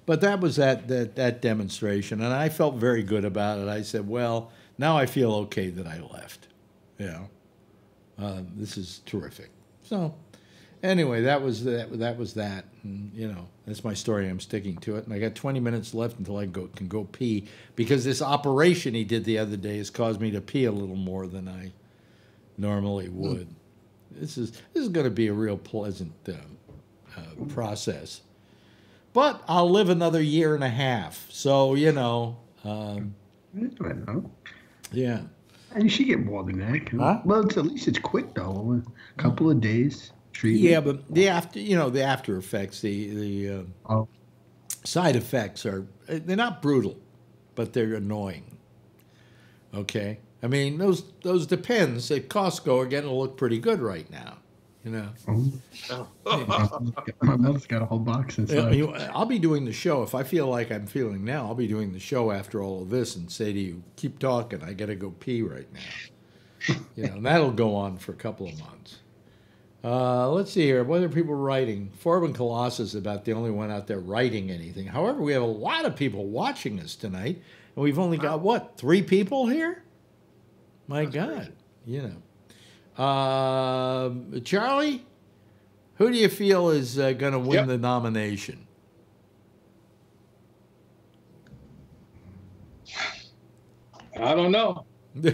but that was that, that, that demonstration, and I felt very good about it. I said, well, now I feel okay that I left. You know, uh, this is terrific. So anyway, that was that. That was that. And, you know, that's my story. I'm sticking to it. And I got 20 minutes left until I go, can go pee because this operation he did the other day has caused me to pee a little more than I normally would. Mm. This is this is going to be a real pleasant uh, uh, process but I'll live another year and a half. So you know, um, yeah. And you should get more than that. Huh? Well, it's, at least it's quick though. A couple of days. Treatment. Yeah, but the after, you know, the after effects, the the uh, oh. side effects are they're not brutal, but they're annoying. Okay, I mean those those depends. At Costco are getting to look pretty good right now you know. Oh. My mouth's got a whole box inside. You know, I'll be doing the show if I feel like I'm feeling now. I'll be doing the show after all of this and say to you, "Keep talking. I got to go pee right now." you know, and that'll go on for a couple of months. Uh, let's see here. What are people writing? Forbin Colossus is about the only one out there writing anything. However, we have a lot of people watching us tonight, and we've only got what three people here. My That's God, crazy. you know, uh, Charlie, who do you feel is uh, going to win yep. the nomination? I don't know. do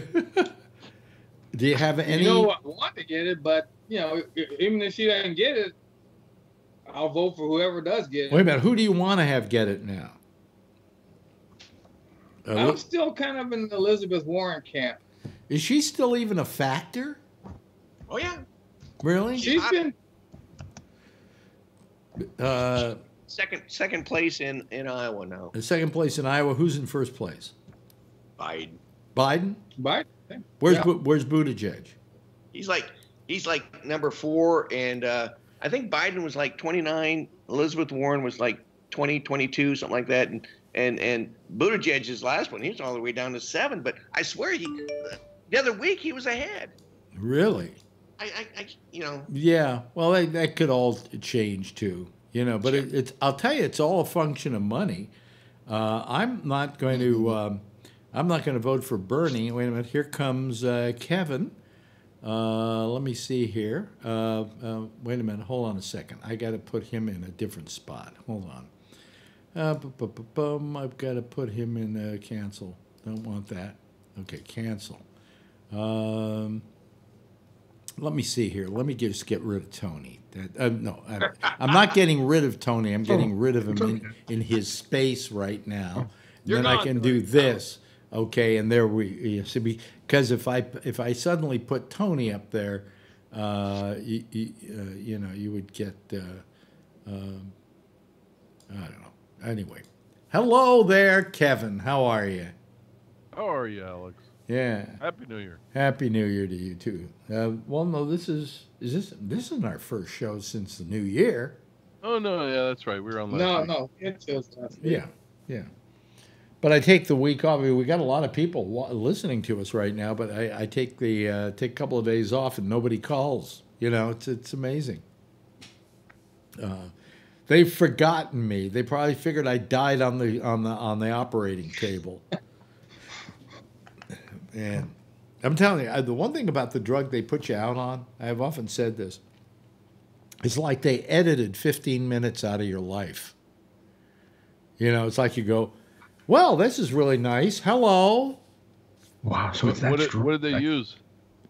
you have any? You know, I want to get it, but you know, even if she doesn't get it, I'll vote for whoever does get it. Wait a minute. Who do you want to have get it now? Uh, I'm still kind of in the Elizabeth Warren camp. Is she still even a factor? Oh yeah. Really? She's been. Uh, second second place in in Iowa now. In second place in Iowa. Who's in first place? Biden. Biden. Biden. Where's yeah. Where's Buttigieg? He's like he's like number four, and uh, I think Biden was like 29. Elizabeth Warren was like 20, 22, something like that, and and and Buttigieg's last one, He's all the way down to seven. But I swear he the other week he was ahead. Really? I, I, I you know. Yeah. Well, that, that could all change too. You know, but it, it's I'll tell you, it's all a function of money. Uh, I'm not going to. Mm-hmm. Um, I'm not going to vote for Bernie. Wait a minute. Here comes uh, Kevin. Uh, let me see here. Uh, uh, wait a minute. Hold on a second. I got to put him in a different spot. Hold on. Uh, I've got to put him in uh, cancel. Don't want that. Okay, cancel. Um, let me see here. Let me just get rid of Tony. That, uh, no, I, I'm not getting rid of Tony. I'm getting rid of him in, in his space right now. then I can do this. Okay, and there we you see because if I if I suddenly put Tony up there, uh, you, you, uh, you know you would get uh, um, I don't know. Anyway, hello there, Kevin. How are you? How are you, Alex? Yeah. Happy New Year. Happy New Year to you too. Uh, well, no, this is is this this isn't our first show since the New Year. Oh no, yeah, that's right. We were on. Last no, week. no, it's just last week. Yeah, yeah. But I take the week off. I mean, we got a lot of people listening to us right now, but I, I take the uh, take a couple of days off and nobody calls. You know, it's it's amazing. Uh, they've forgotten me. They probably figured I died on the on the on the operating table. and I'm telling you, the one thing about the drug they put you out on, I've often said this. It's like they edited 15 minutes out of your life. You know, it's like you go, well, this is really nice. Hello. Wow. So it's that what, did, what did they use?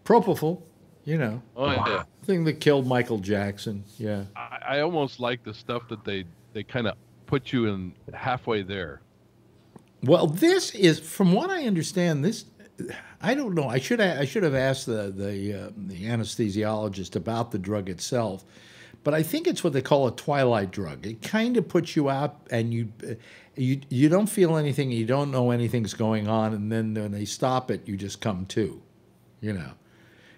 Propofol. You know. Oh wow. yeah. Thing that killed Michael Jackson. Yeah. I, I almost like the stuff that they they kind of put you in halfway there. Well, this is, from what I understand, this I don't know. I should I should have asked the the uh, the anesthesiologist about the drug itself, but I think it's what they call a twilight drug. It kind of puts you out, and you you you don't feel anything, you don't know anything's going on, and then when they stop it, you just come to, you know.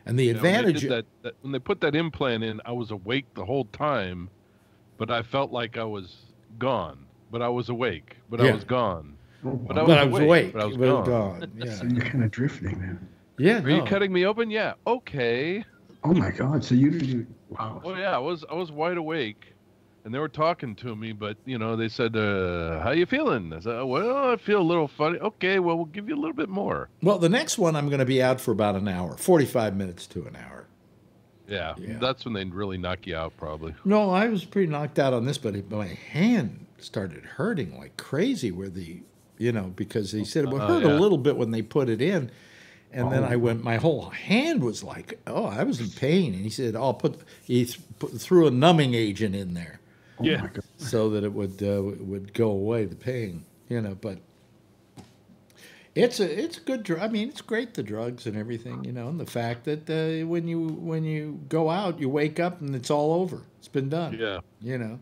And the advantage when they, that, that, when they put that implant in, I was awake the whole time, but I felt like I was gone. But I was awake, but yeah. I was gone. But I was, but I was awake, awake, but I was gone. gone. Yeah. so you're kind of drifting, man. Yeah. Are no. you cutting me open? Yeah. Okay. Oh my God! So you didn't. Wow. Oh yeah, I was I was wide awake and they were talking to me, but you know, they said, uh, "How you feeling?" I said, "Well, I feel a little funny." Okay, well, we'll give you a little bit more. Well, the next one, I'm going to be out for about an hour, 45 minutes to an hour. Yeah, yeah. that's when they really knock you out, probably. No, I was pretty knocked out on this, but my hand started hurting like crazy. Where the, you know, because he said it would uh, hurt yeah. a little bit when they put it in. And oh. then I went, my whole hand was like, oh, I was in pain. And he said, "I'll put." He th- put, threw a numbing agent in there. Oh yeah. So that it would uh, would go away the pain, you know. But it's a it's a good drug. I mean, it's great the drugs and everything, you know, and the fact that uh, when you when you go out, you wake up and it's all over. It's been done. Yeah. You know.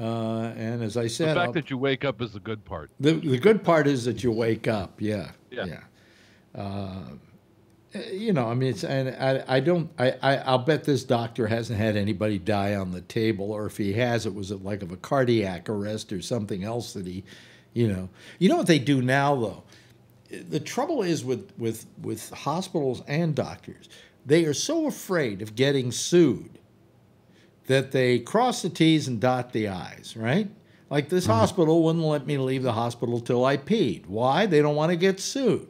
Uh, and as I said, the fact I'll, that you wake up is the good part. The the good part is that you wake up. Yeah. Yeah. yeah. Uh, you know, I mean, it's and I, I don't, I, I, I'll bet this doctor hasn't had anybody die on the table, or if he has, it was like of a cardiac arrest or something else that he, you know, you know what they do now though. The trouble is with with with hospitals and doctors, they are so afraid of getting sued that they cross the T's and dot the I's, right? Like this mm-hmm. hospital wouldn't let me leave the hospital till I peed. Why? They don't want to get sued,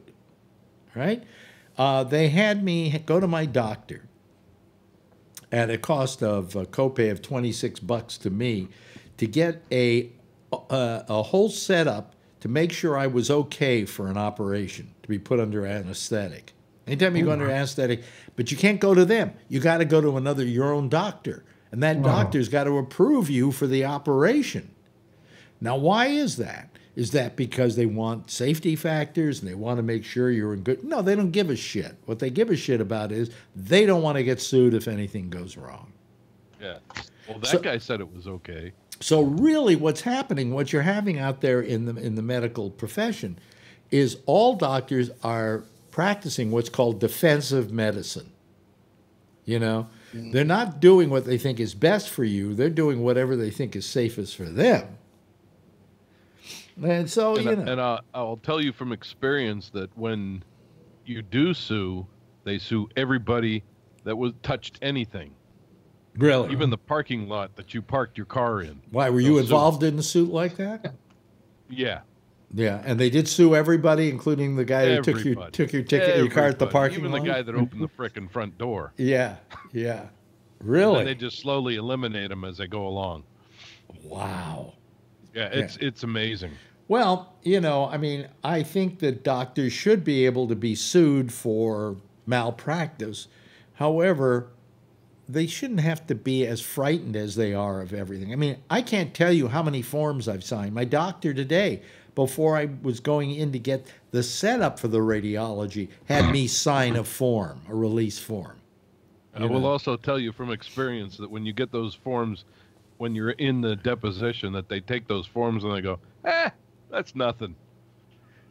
right? Uh, they had me go to my doctor at a cost of a copay of 26 bucks to me to get a, a, a whole setup to make sure I was okay for an operation to be put under anesthetic. Anytime you go under anesthetic, but you can't go to them. You got to go to another your own doctor, and that doctor's got to approve you for the operation. Now, why is that? Is that because they want safety factors and they want to make sure you're in good? No, they don't give a shit. What they give a shit about is they don't want to get sued if anything goes wrong. Yeah. Well, that so, guy said it was okay. So really, what's happening, what you're having out there in the in the medical profession, is all doctors are practicing what's called defensive medicine. You know, mm. they're not doing what they think is best for you. They're doing whatever they think is safest for them. And so, and, you know. And I'll, I'll tell you from experience that when you do sue, they sue everybody that was touched anything. Really? Even the parking lot that you parked your car in. Why were you involved in a suit like that? Yeah. Yeah, and they did sue everybody, including the guy who took your took your ticket, everybody. your car at the parking lot. Even lot. the guy that opened the frickin' front door. Yeah, yeah, really. And they just slowly eliminate them as they go along. Wow. Yeah, it's yeah. it's amazing. Well, you know, I mean, I think that doctors should be able to be sued for malpractice. However, they shouldn't have to be as frightened as they are of everything. I mean, I can't tell you how many forms I've signed. My doctor today, before I was going in to get the setup for the radiology, had me sign a form, a release form. And I will also tell you from experience that when you get those forms, when you're in the deposition, that they take those forms and they go, eh, that's nothing.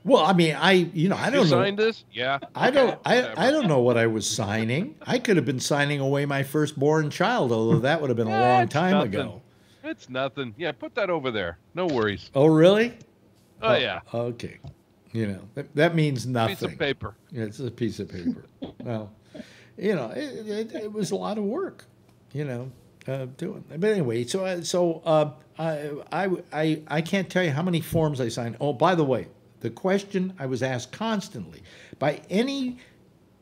Well, I mean, I you know I don't you know. Signed this? Yeah. I don't. I, I don't know what I was signing. I could have been signing away my firstborn child, although that would have been a long time nothing. ago. It's nothing. Yeah, put that over there. No worries. Oh, really? Oh, oh yeah. Okay. You know that, that means nothing. Piece of paper. Yeah, it's a piece of paper. well, you know, it, it, it was a lot of work. You know, uh, doing. But anyway, so uh, so uh, I, I I can't tell you how many forms I signed. Oh, by the way, the question I was asked constantly by any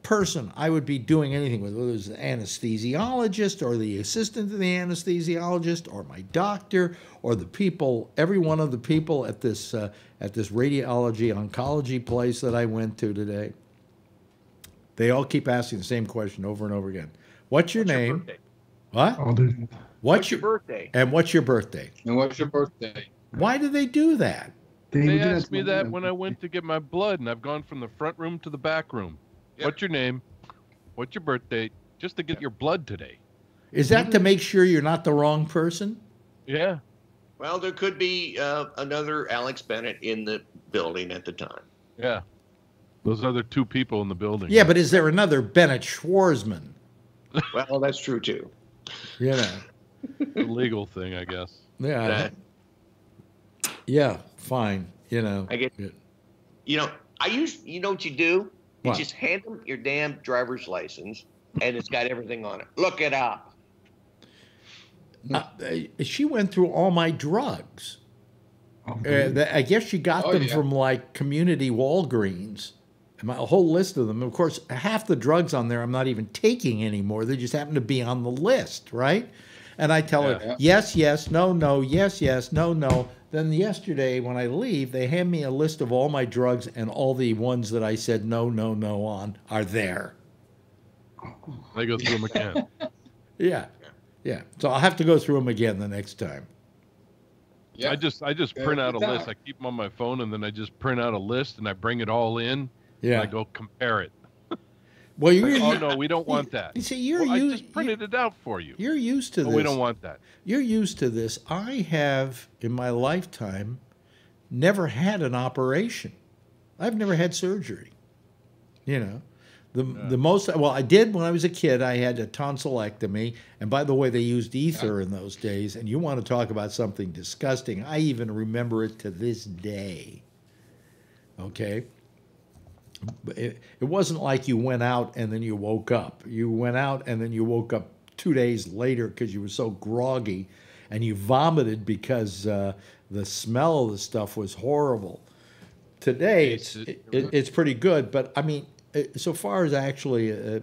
person I would be doing anything with, whether it was the anesthesiologist or the assistant to the anesthesiologist or my doctor or the people, every one of the people at this uh, at this radiology oncology place that I went to today. They all keep asking the same question over and over again. What's your What's name? Your what? Oh, what's, what's your, your birthday? And what's your birthday? And what's your birthday? Why do they do that? They, they asked me that when I went to get my blood, and I've gone from the front room to the back room. What's your name? What's your birthday? Just to get your blood today. Is that to make sure you're not the wrong person? Yeah. Well, there could be uh, another Alex Bennett in the building at the time. Yeah. Those other two people in the building. Yeah, but is there another Bennett Schwarzman? well, that's true too. You know. the legal thing, I guess. Yeah. That, yeah, fine. You know. I get. You know, I use. You know what you do? You what? just hand them your damn driver's license, and it's got everything on it. Look it up. Uh, she went through all my drugs. Oh, uh, the, I guess she got oh, them yeah. from like community Walgreens. A whole list of them. Of course, half the drugs on there I'm not even taking anymore. They just happen to be on the list, right? And I tell yeah, her, yeah. yes, yes, no, no, yes, yes, no, no. Then yesterday, when I leave, they hand me a list of all my drugs, and all the ones that I said no, no, no on are there. They go through them again. yeah, yeah. So I'll have to go through them again the next time. Yeah. I just I just print out a list. I keep them on my phone, and then I just print out a list, and I bring it all in. Yeah. I go compare it. Well, you're. oh no, we don't want that. You see, you're well, used. I just printed it out for you. You're used to oh, this. We don't want that. You're used to this. I have in my lifetime never had an operation. I've never had surgery. You know, the yeah. the most well I did when I was a kid. I had a tonsillectomy, and by the way, they used ether in those days. And you want to talk about something disgusting? I even remember it to this day. Okay it, it wasn't like you went out and then you woke up. You went out and then you woke up two days later because you were so groggy, and you vomited because uh, the smell of the stuff was horrible. Today it's it, it, it's pretty good, but I mean, uh, so far as actually a,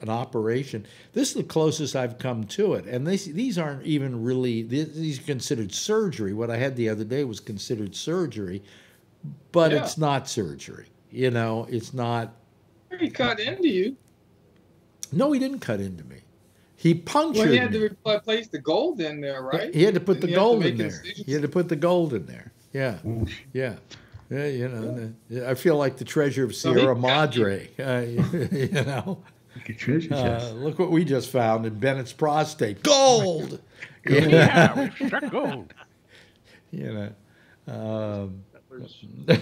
an operation, this is the closest I've come to it. And these these aren't even really these are considered surgery. What I had the other day was considered surgery, but yeah. it's not surgery. You know, it's not. He cut into you. No, he didn't cut into me. He punctured. Well, he had me. to replace the gold in there, right? He had to put and the gold in there. He had to put the gold in there. Yeah, yeah. Yeah, you know, I feel like the treasure of Sierra Madre. Uh, you know, uh, look what we just found in Bennett's prostate. Gold. yeah, we struck gold. You know, um,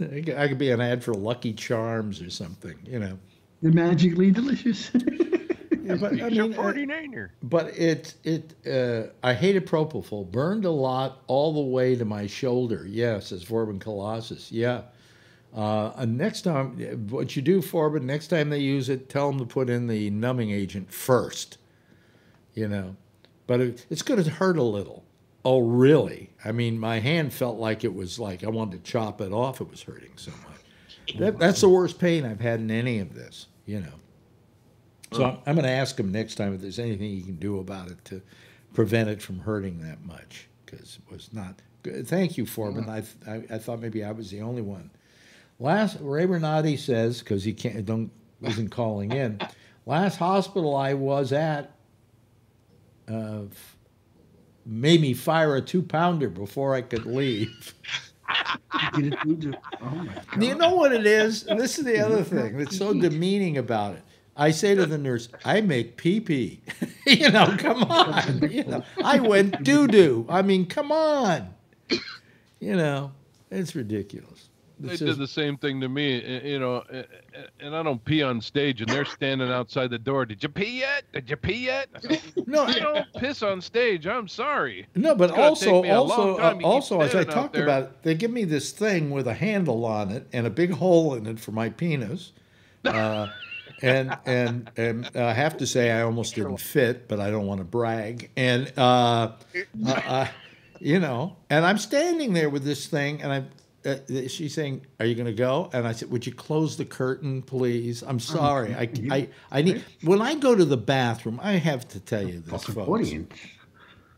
I could be an ad for Lucky Charms or something. You know, they're magically delicious. yeah, but I mean, uh, but it it uh, I hated propofol. Burned a lot all the way to my shoulder. Yes, as Forbin Colossus. Yeah. Uh, next time, what you do, Forbin, next time they use it, tell them to put in the numbing agent first. You know, but it, it's going to hurt a little. Oh, really? I mean, my hand felt like it was like I wanted to chop it off. It was hurting so much. That, that's the worst pain I've had in any of this. You know. So I'm, I'm going to ask him next time if there's anything he can do about it to prevent it from hurting that much because it was not good. Thank you, Forbin. I, I, I thought maybe I was the only one. Last Ray Bernardi says because he can't don't isn't calling in. Last hospital I was at uh, made me fire a two pounder before I could leave. oh you know what it is? This is the other thing that's so demeaning about it. I say to the nurse, I make pee pee. you know, come on. You know, I went doo doo. I mean, come on. You know, it's ridiculous. It's they just, did the same thing to me, you know, and I don't pee on stage, and they're standing outside the door. Did you pee yet? Did you pee yet? no, I don't piss on stage. I'm sorry. No, but also, also, uh, also, as I talked about, it, they give me this thing with a handle on it and a big hole in it for my penis. Uh, and and and I have to say I almost didn't fit, but I don't want to brag. And uh, uh, uh, you know, and I'm standing there with this thing, and I'm. Uh, she's saying, "Are you going to go?" And I said, "Would you close the curtain, please? I'm sorry. I, I, I need when I go to the bathroom. I have to tell you this, folks.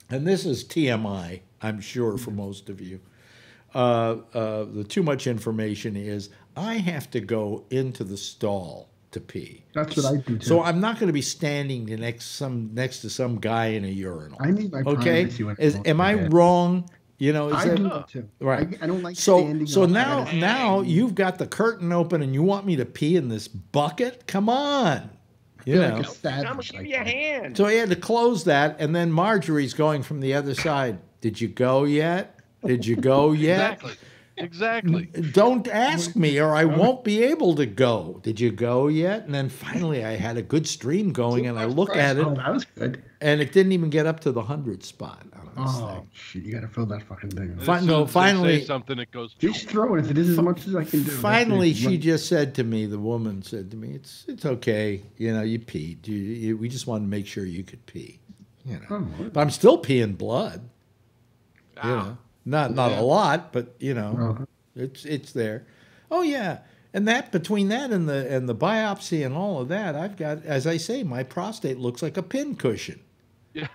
And this is TMI, I'm sure, for most of you. Uh, uh, the too much information is I have to go into the stall to pee. That's what I do too. So I'm not going to be standing next some next to some guy in a urinal. I need my okay. Is, am I wrong? You know, I that, do oh. too. Right. I, I don't like so, standing. So now, now you've got the curtain open, and you want me to pee in this bucket? Come on. You know. Like I'm gonna give you a hand. So he had to close that, and then Marjorie's going from the other side. Did you go yet? Did you go yet? exactly. Exactly. Don't ask me or I won't be able to go. Did you go yet? And then finally I had a good stream going and I look at it. Oh, that was good. And it didn't even get up to the 100 spot. Oh, shit. You got to fill that fucking thing. Fi- no, finally. something that goes. Just throw it. This is as much as I can do. Finally, she just said to me, the woman said to me, it's it's okay. You know, you peed. You, you, we just wanted to make sure you could pee. You know. Oh, but I'm still peeing blood. You know. Not not yeah. a lot, but you know, uh-huh. it's it's there. Oh yeah, and that between that and the and the biopsy and all of that, I've got, as I say, my prostate looks like a pin cushion. Yeah.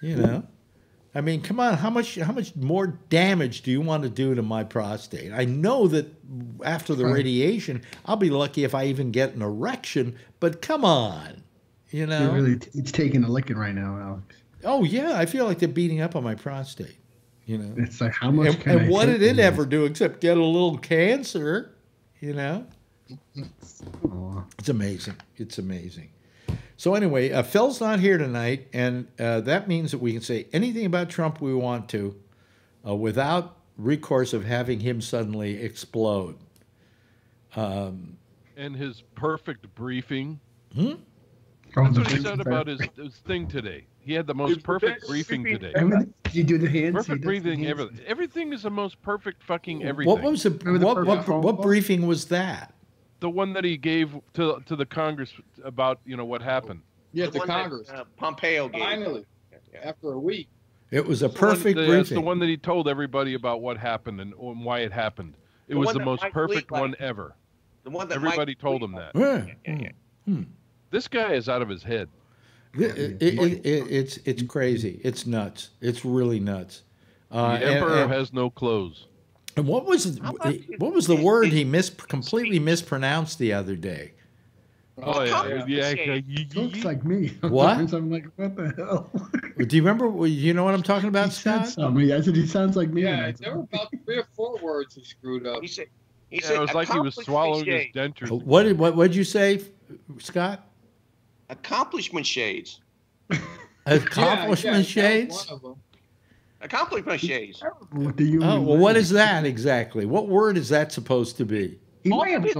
You know, I mean, come on, how much how much more damage do you want to do to my prostate? I know that after the radiation, I'll be lucky if I even get an erection, but come on, you know, it really, it's taking a licking right now, Alex. Oh yeah, I feel like they're beating up on my prostate. You know, it's like how much? And, and what did it ever do except get a little cancer? You know, it's amazing. It's amazing. So anyway, uh, Phil's not here tonight, and uh, that means that we can say anything about Trump we want to, uh, without recourse of having him suddenly explode. Um, and his perfect briefing. Hmm? That's what he said about his, his thing today. He had the most perfect briefing today. You do the hands. Perfect briefing. Everything. Everything is the most perfect fucking everything. What was the, what, what, what briefing was that? The one that he gave to to the Congress about you know what happened. Yeah, the, the Congress. That, uh, Pompeo gave. Finally, after a week. It was a perfect that, briefing. That's the one that he told everybody about what happened and, and why it happened. It the was the most perfect one ever. The one that everybody Mike told him that. Yeah. yeah, yeah. Hmm. This guy is out of his head. It, it, it, it's it's crazy. It's nuts. It's really nuts. Uh, the emperor and, and, has no clothes. And what was what was the word he mis completely mispronounced the other day? Oh yeah, yeah. yeah. Looks like me. What? I'm like, what the hell? Do you remember? You know what I'm talking about, he Scott? Said something. I said he sounds like me. Yeah, there were about three or four words he screwed up. He said, he yeah, said, it was like he was swallowing his dentures. Uh, what did what did you say, Scott? Accomplishment shades. Accomplishment yeah, yeah, shades. Accomplishment shades. What do you? Oh well, what is that exactly? What word is that supposed to be? He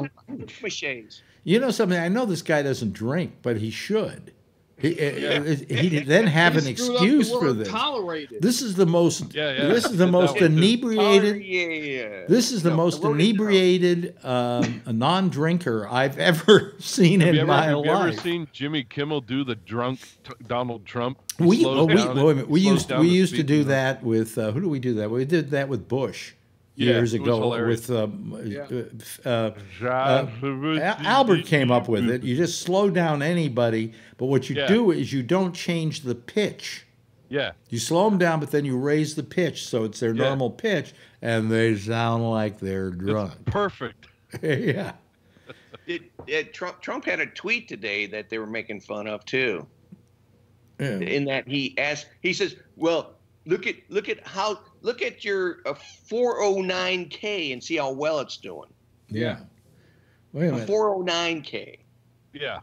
Accomplishment shades. You know something? I know this guy doesn't drink, but he should. He, yeah. he then have an excuse for this. Tolerated. This is the most. Yeah, yeah. This is the most inebriated. This is the no, most the inebriated um, non-drinker I've ever seen have in ever, my have life. Have you ever seen Jimmy Kimmel do the drunk t- Donald Trump? We, oh, we, wait we used we used to do that with uh, who do we do that? We did that with Bush years yeah, ago with um, yeah. uh, uh, Albert came up with it. You just slow down anybody, but what you yeah. do is you don't change the pitch. Yeah. You slow them down, but then you raise the pitch so it's their normal pitch, and they sound like they're drunk. It's perfect. yeah. It, it, Trump, Trump had a tweet today that they were making fun of too. In that he asked, he says, "Well, look at look at how look at your uh, 409k and see how well it's doing. Yeah. Wait a minute. 409k. Yeah.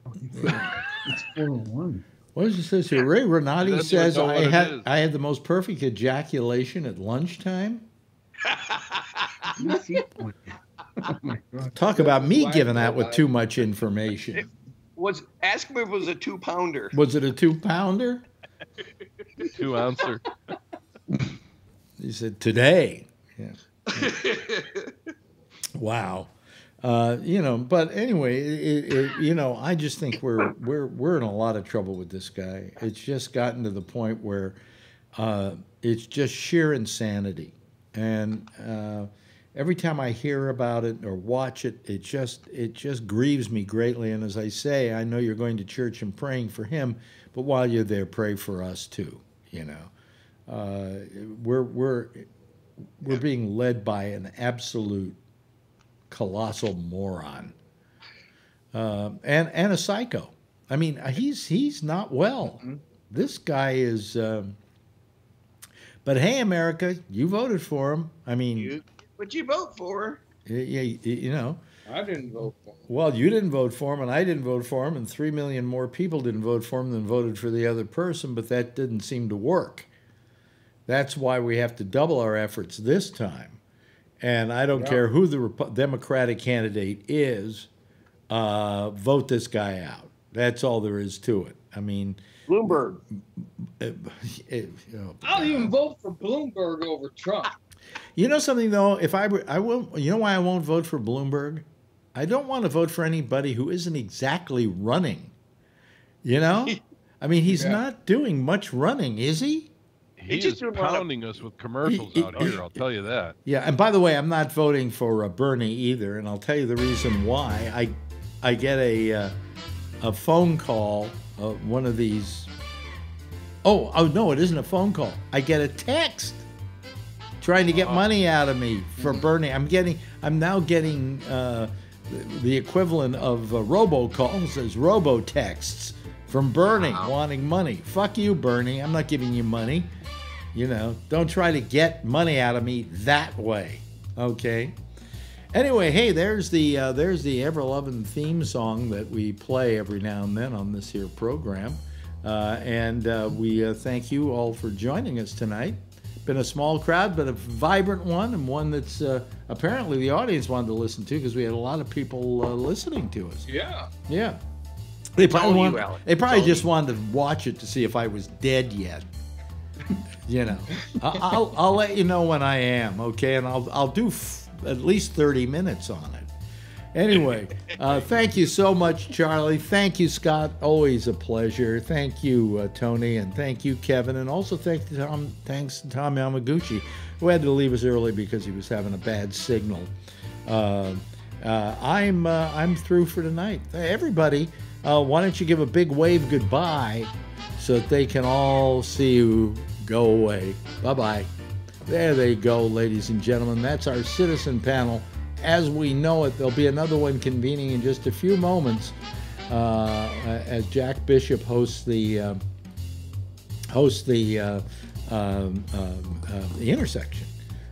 it's 401. What does it say here? Ray Renati says I had I had the most perfect ejaculation at lunchtime. oh Talk about me giving out with too much information. was ask me if it was a two pounder. Was it a two pounder? two ouncer. He said, today. Yeah. wow. Uh, you know, but anyway, it, it, you know, I just think we're we're we're in a lot of trouble with this guy. It's just gotten to the point where uh, it's just sheer insanity, and uh, every time I hear about it or watch it, it just it just grieves me greatly. And as I say, I know you're going to church and praying for him, but while you're there, pray for us too. You know, uh, we're we're we're being led by an absolute colossal moron uh, and and a psycho. I mean, he's he's not well. Mm-hmm. This guy is. Um, but hey, America, you voted for him. I mean, you, what you vote for? Yeah, you know. I didn't vote for him. Well, you didn't vote for him, and I didn't vote for him, and three million more people didn't vote for him than voted for the other person. But that didn't seem to work. That's why we have to double our efforts this time. And I don't yeah. care who the Rep- Democratic candidate is, uh, vote this guy out. That's all there is to it. I mean, Bloomberg. It, it, oh, I'll even vote for Bloomberg over Trump. You know something though, if I I will, you know why I won't vote for Bloomberg? I don't want to vote for anybody who isn't exactly running. You know, I mean, he's yeah. not doing much running, is he? He is pounding us with commercials he, out here. I'll tell you that. Yeah, and by the way, I'm not voting for uh, Bernie either, and I'll tell you the reason why. I, I get a, uh, a phone call, uh, one of these. Oh, oh no, it isn't a phone call. I get a text trying to get uh-huh. money out of me for. Bernie. I'm getting. I'm now getting uh, the equivalent of uh, robocalls as robo texts from Bernie wow. wanting money. Fuck you, Bernie. I'm not giving you money. You know, don't try to get money out of me that way. Okay. Anyway, hey, there's the uh, there's the ever loving theme song that we play every now and then on this here program, uh, and uh, we uh, thank you all for joining us tonight. Been a small crowd, but a vibrant one, and one that's uh, apparently the audience wanted to listen to because we had a lot of people uh, listening to us. Yeah. Yeah. They probably, want, you, they probably just wanted to watch it to see if I was dead yet you know, I'll, I'll let you know when I am, okay? And I'll, I'll do f- at least 30 minutes on it. Anyway, uh, thank you so much, Charlie. Thank you, Scott. Always a pleasure. Thank you, uh, Tony, and thank you, Kevin, and also thank Tom. Thanks to Tom Yamaguchi, who had to leave us early because he was having a bad signal. Uh, uh I'm uh, I'm through for tonight. Everybody, uh, why don't you give a big wave goodbye so that they can all see you go away. Bye bye. There they go, ladies and gentlemen. That's our citizen panel as we know it. There'll be another one convening in just a few moments uh, as Jack Bishop hosts the uh, hosts the uh, um, um, uh, the intersection.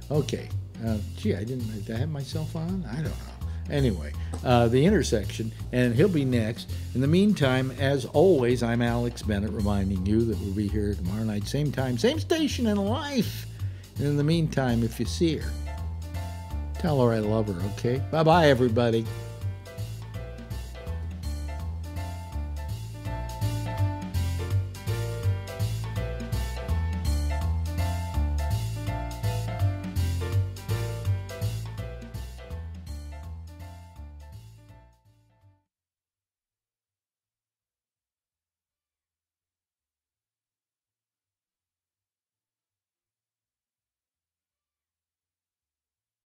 Okay. Uh, gee, I didn't. Did I have myself on? I don't know. Anyway, uh, the intersection, and he'll be next. In the meantime, as always, I'm Alex Bennett reminding you that we'll be here tomorrow night, same time, same station in life. And in the meantime, if you see her, tell her I love her, okay? Bye bye, everybody.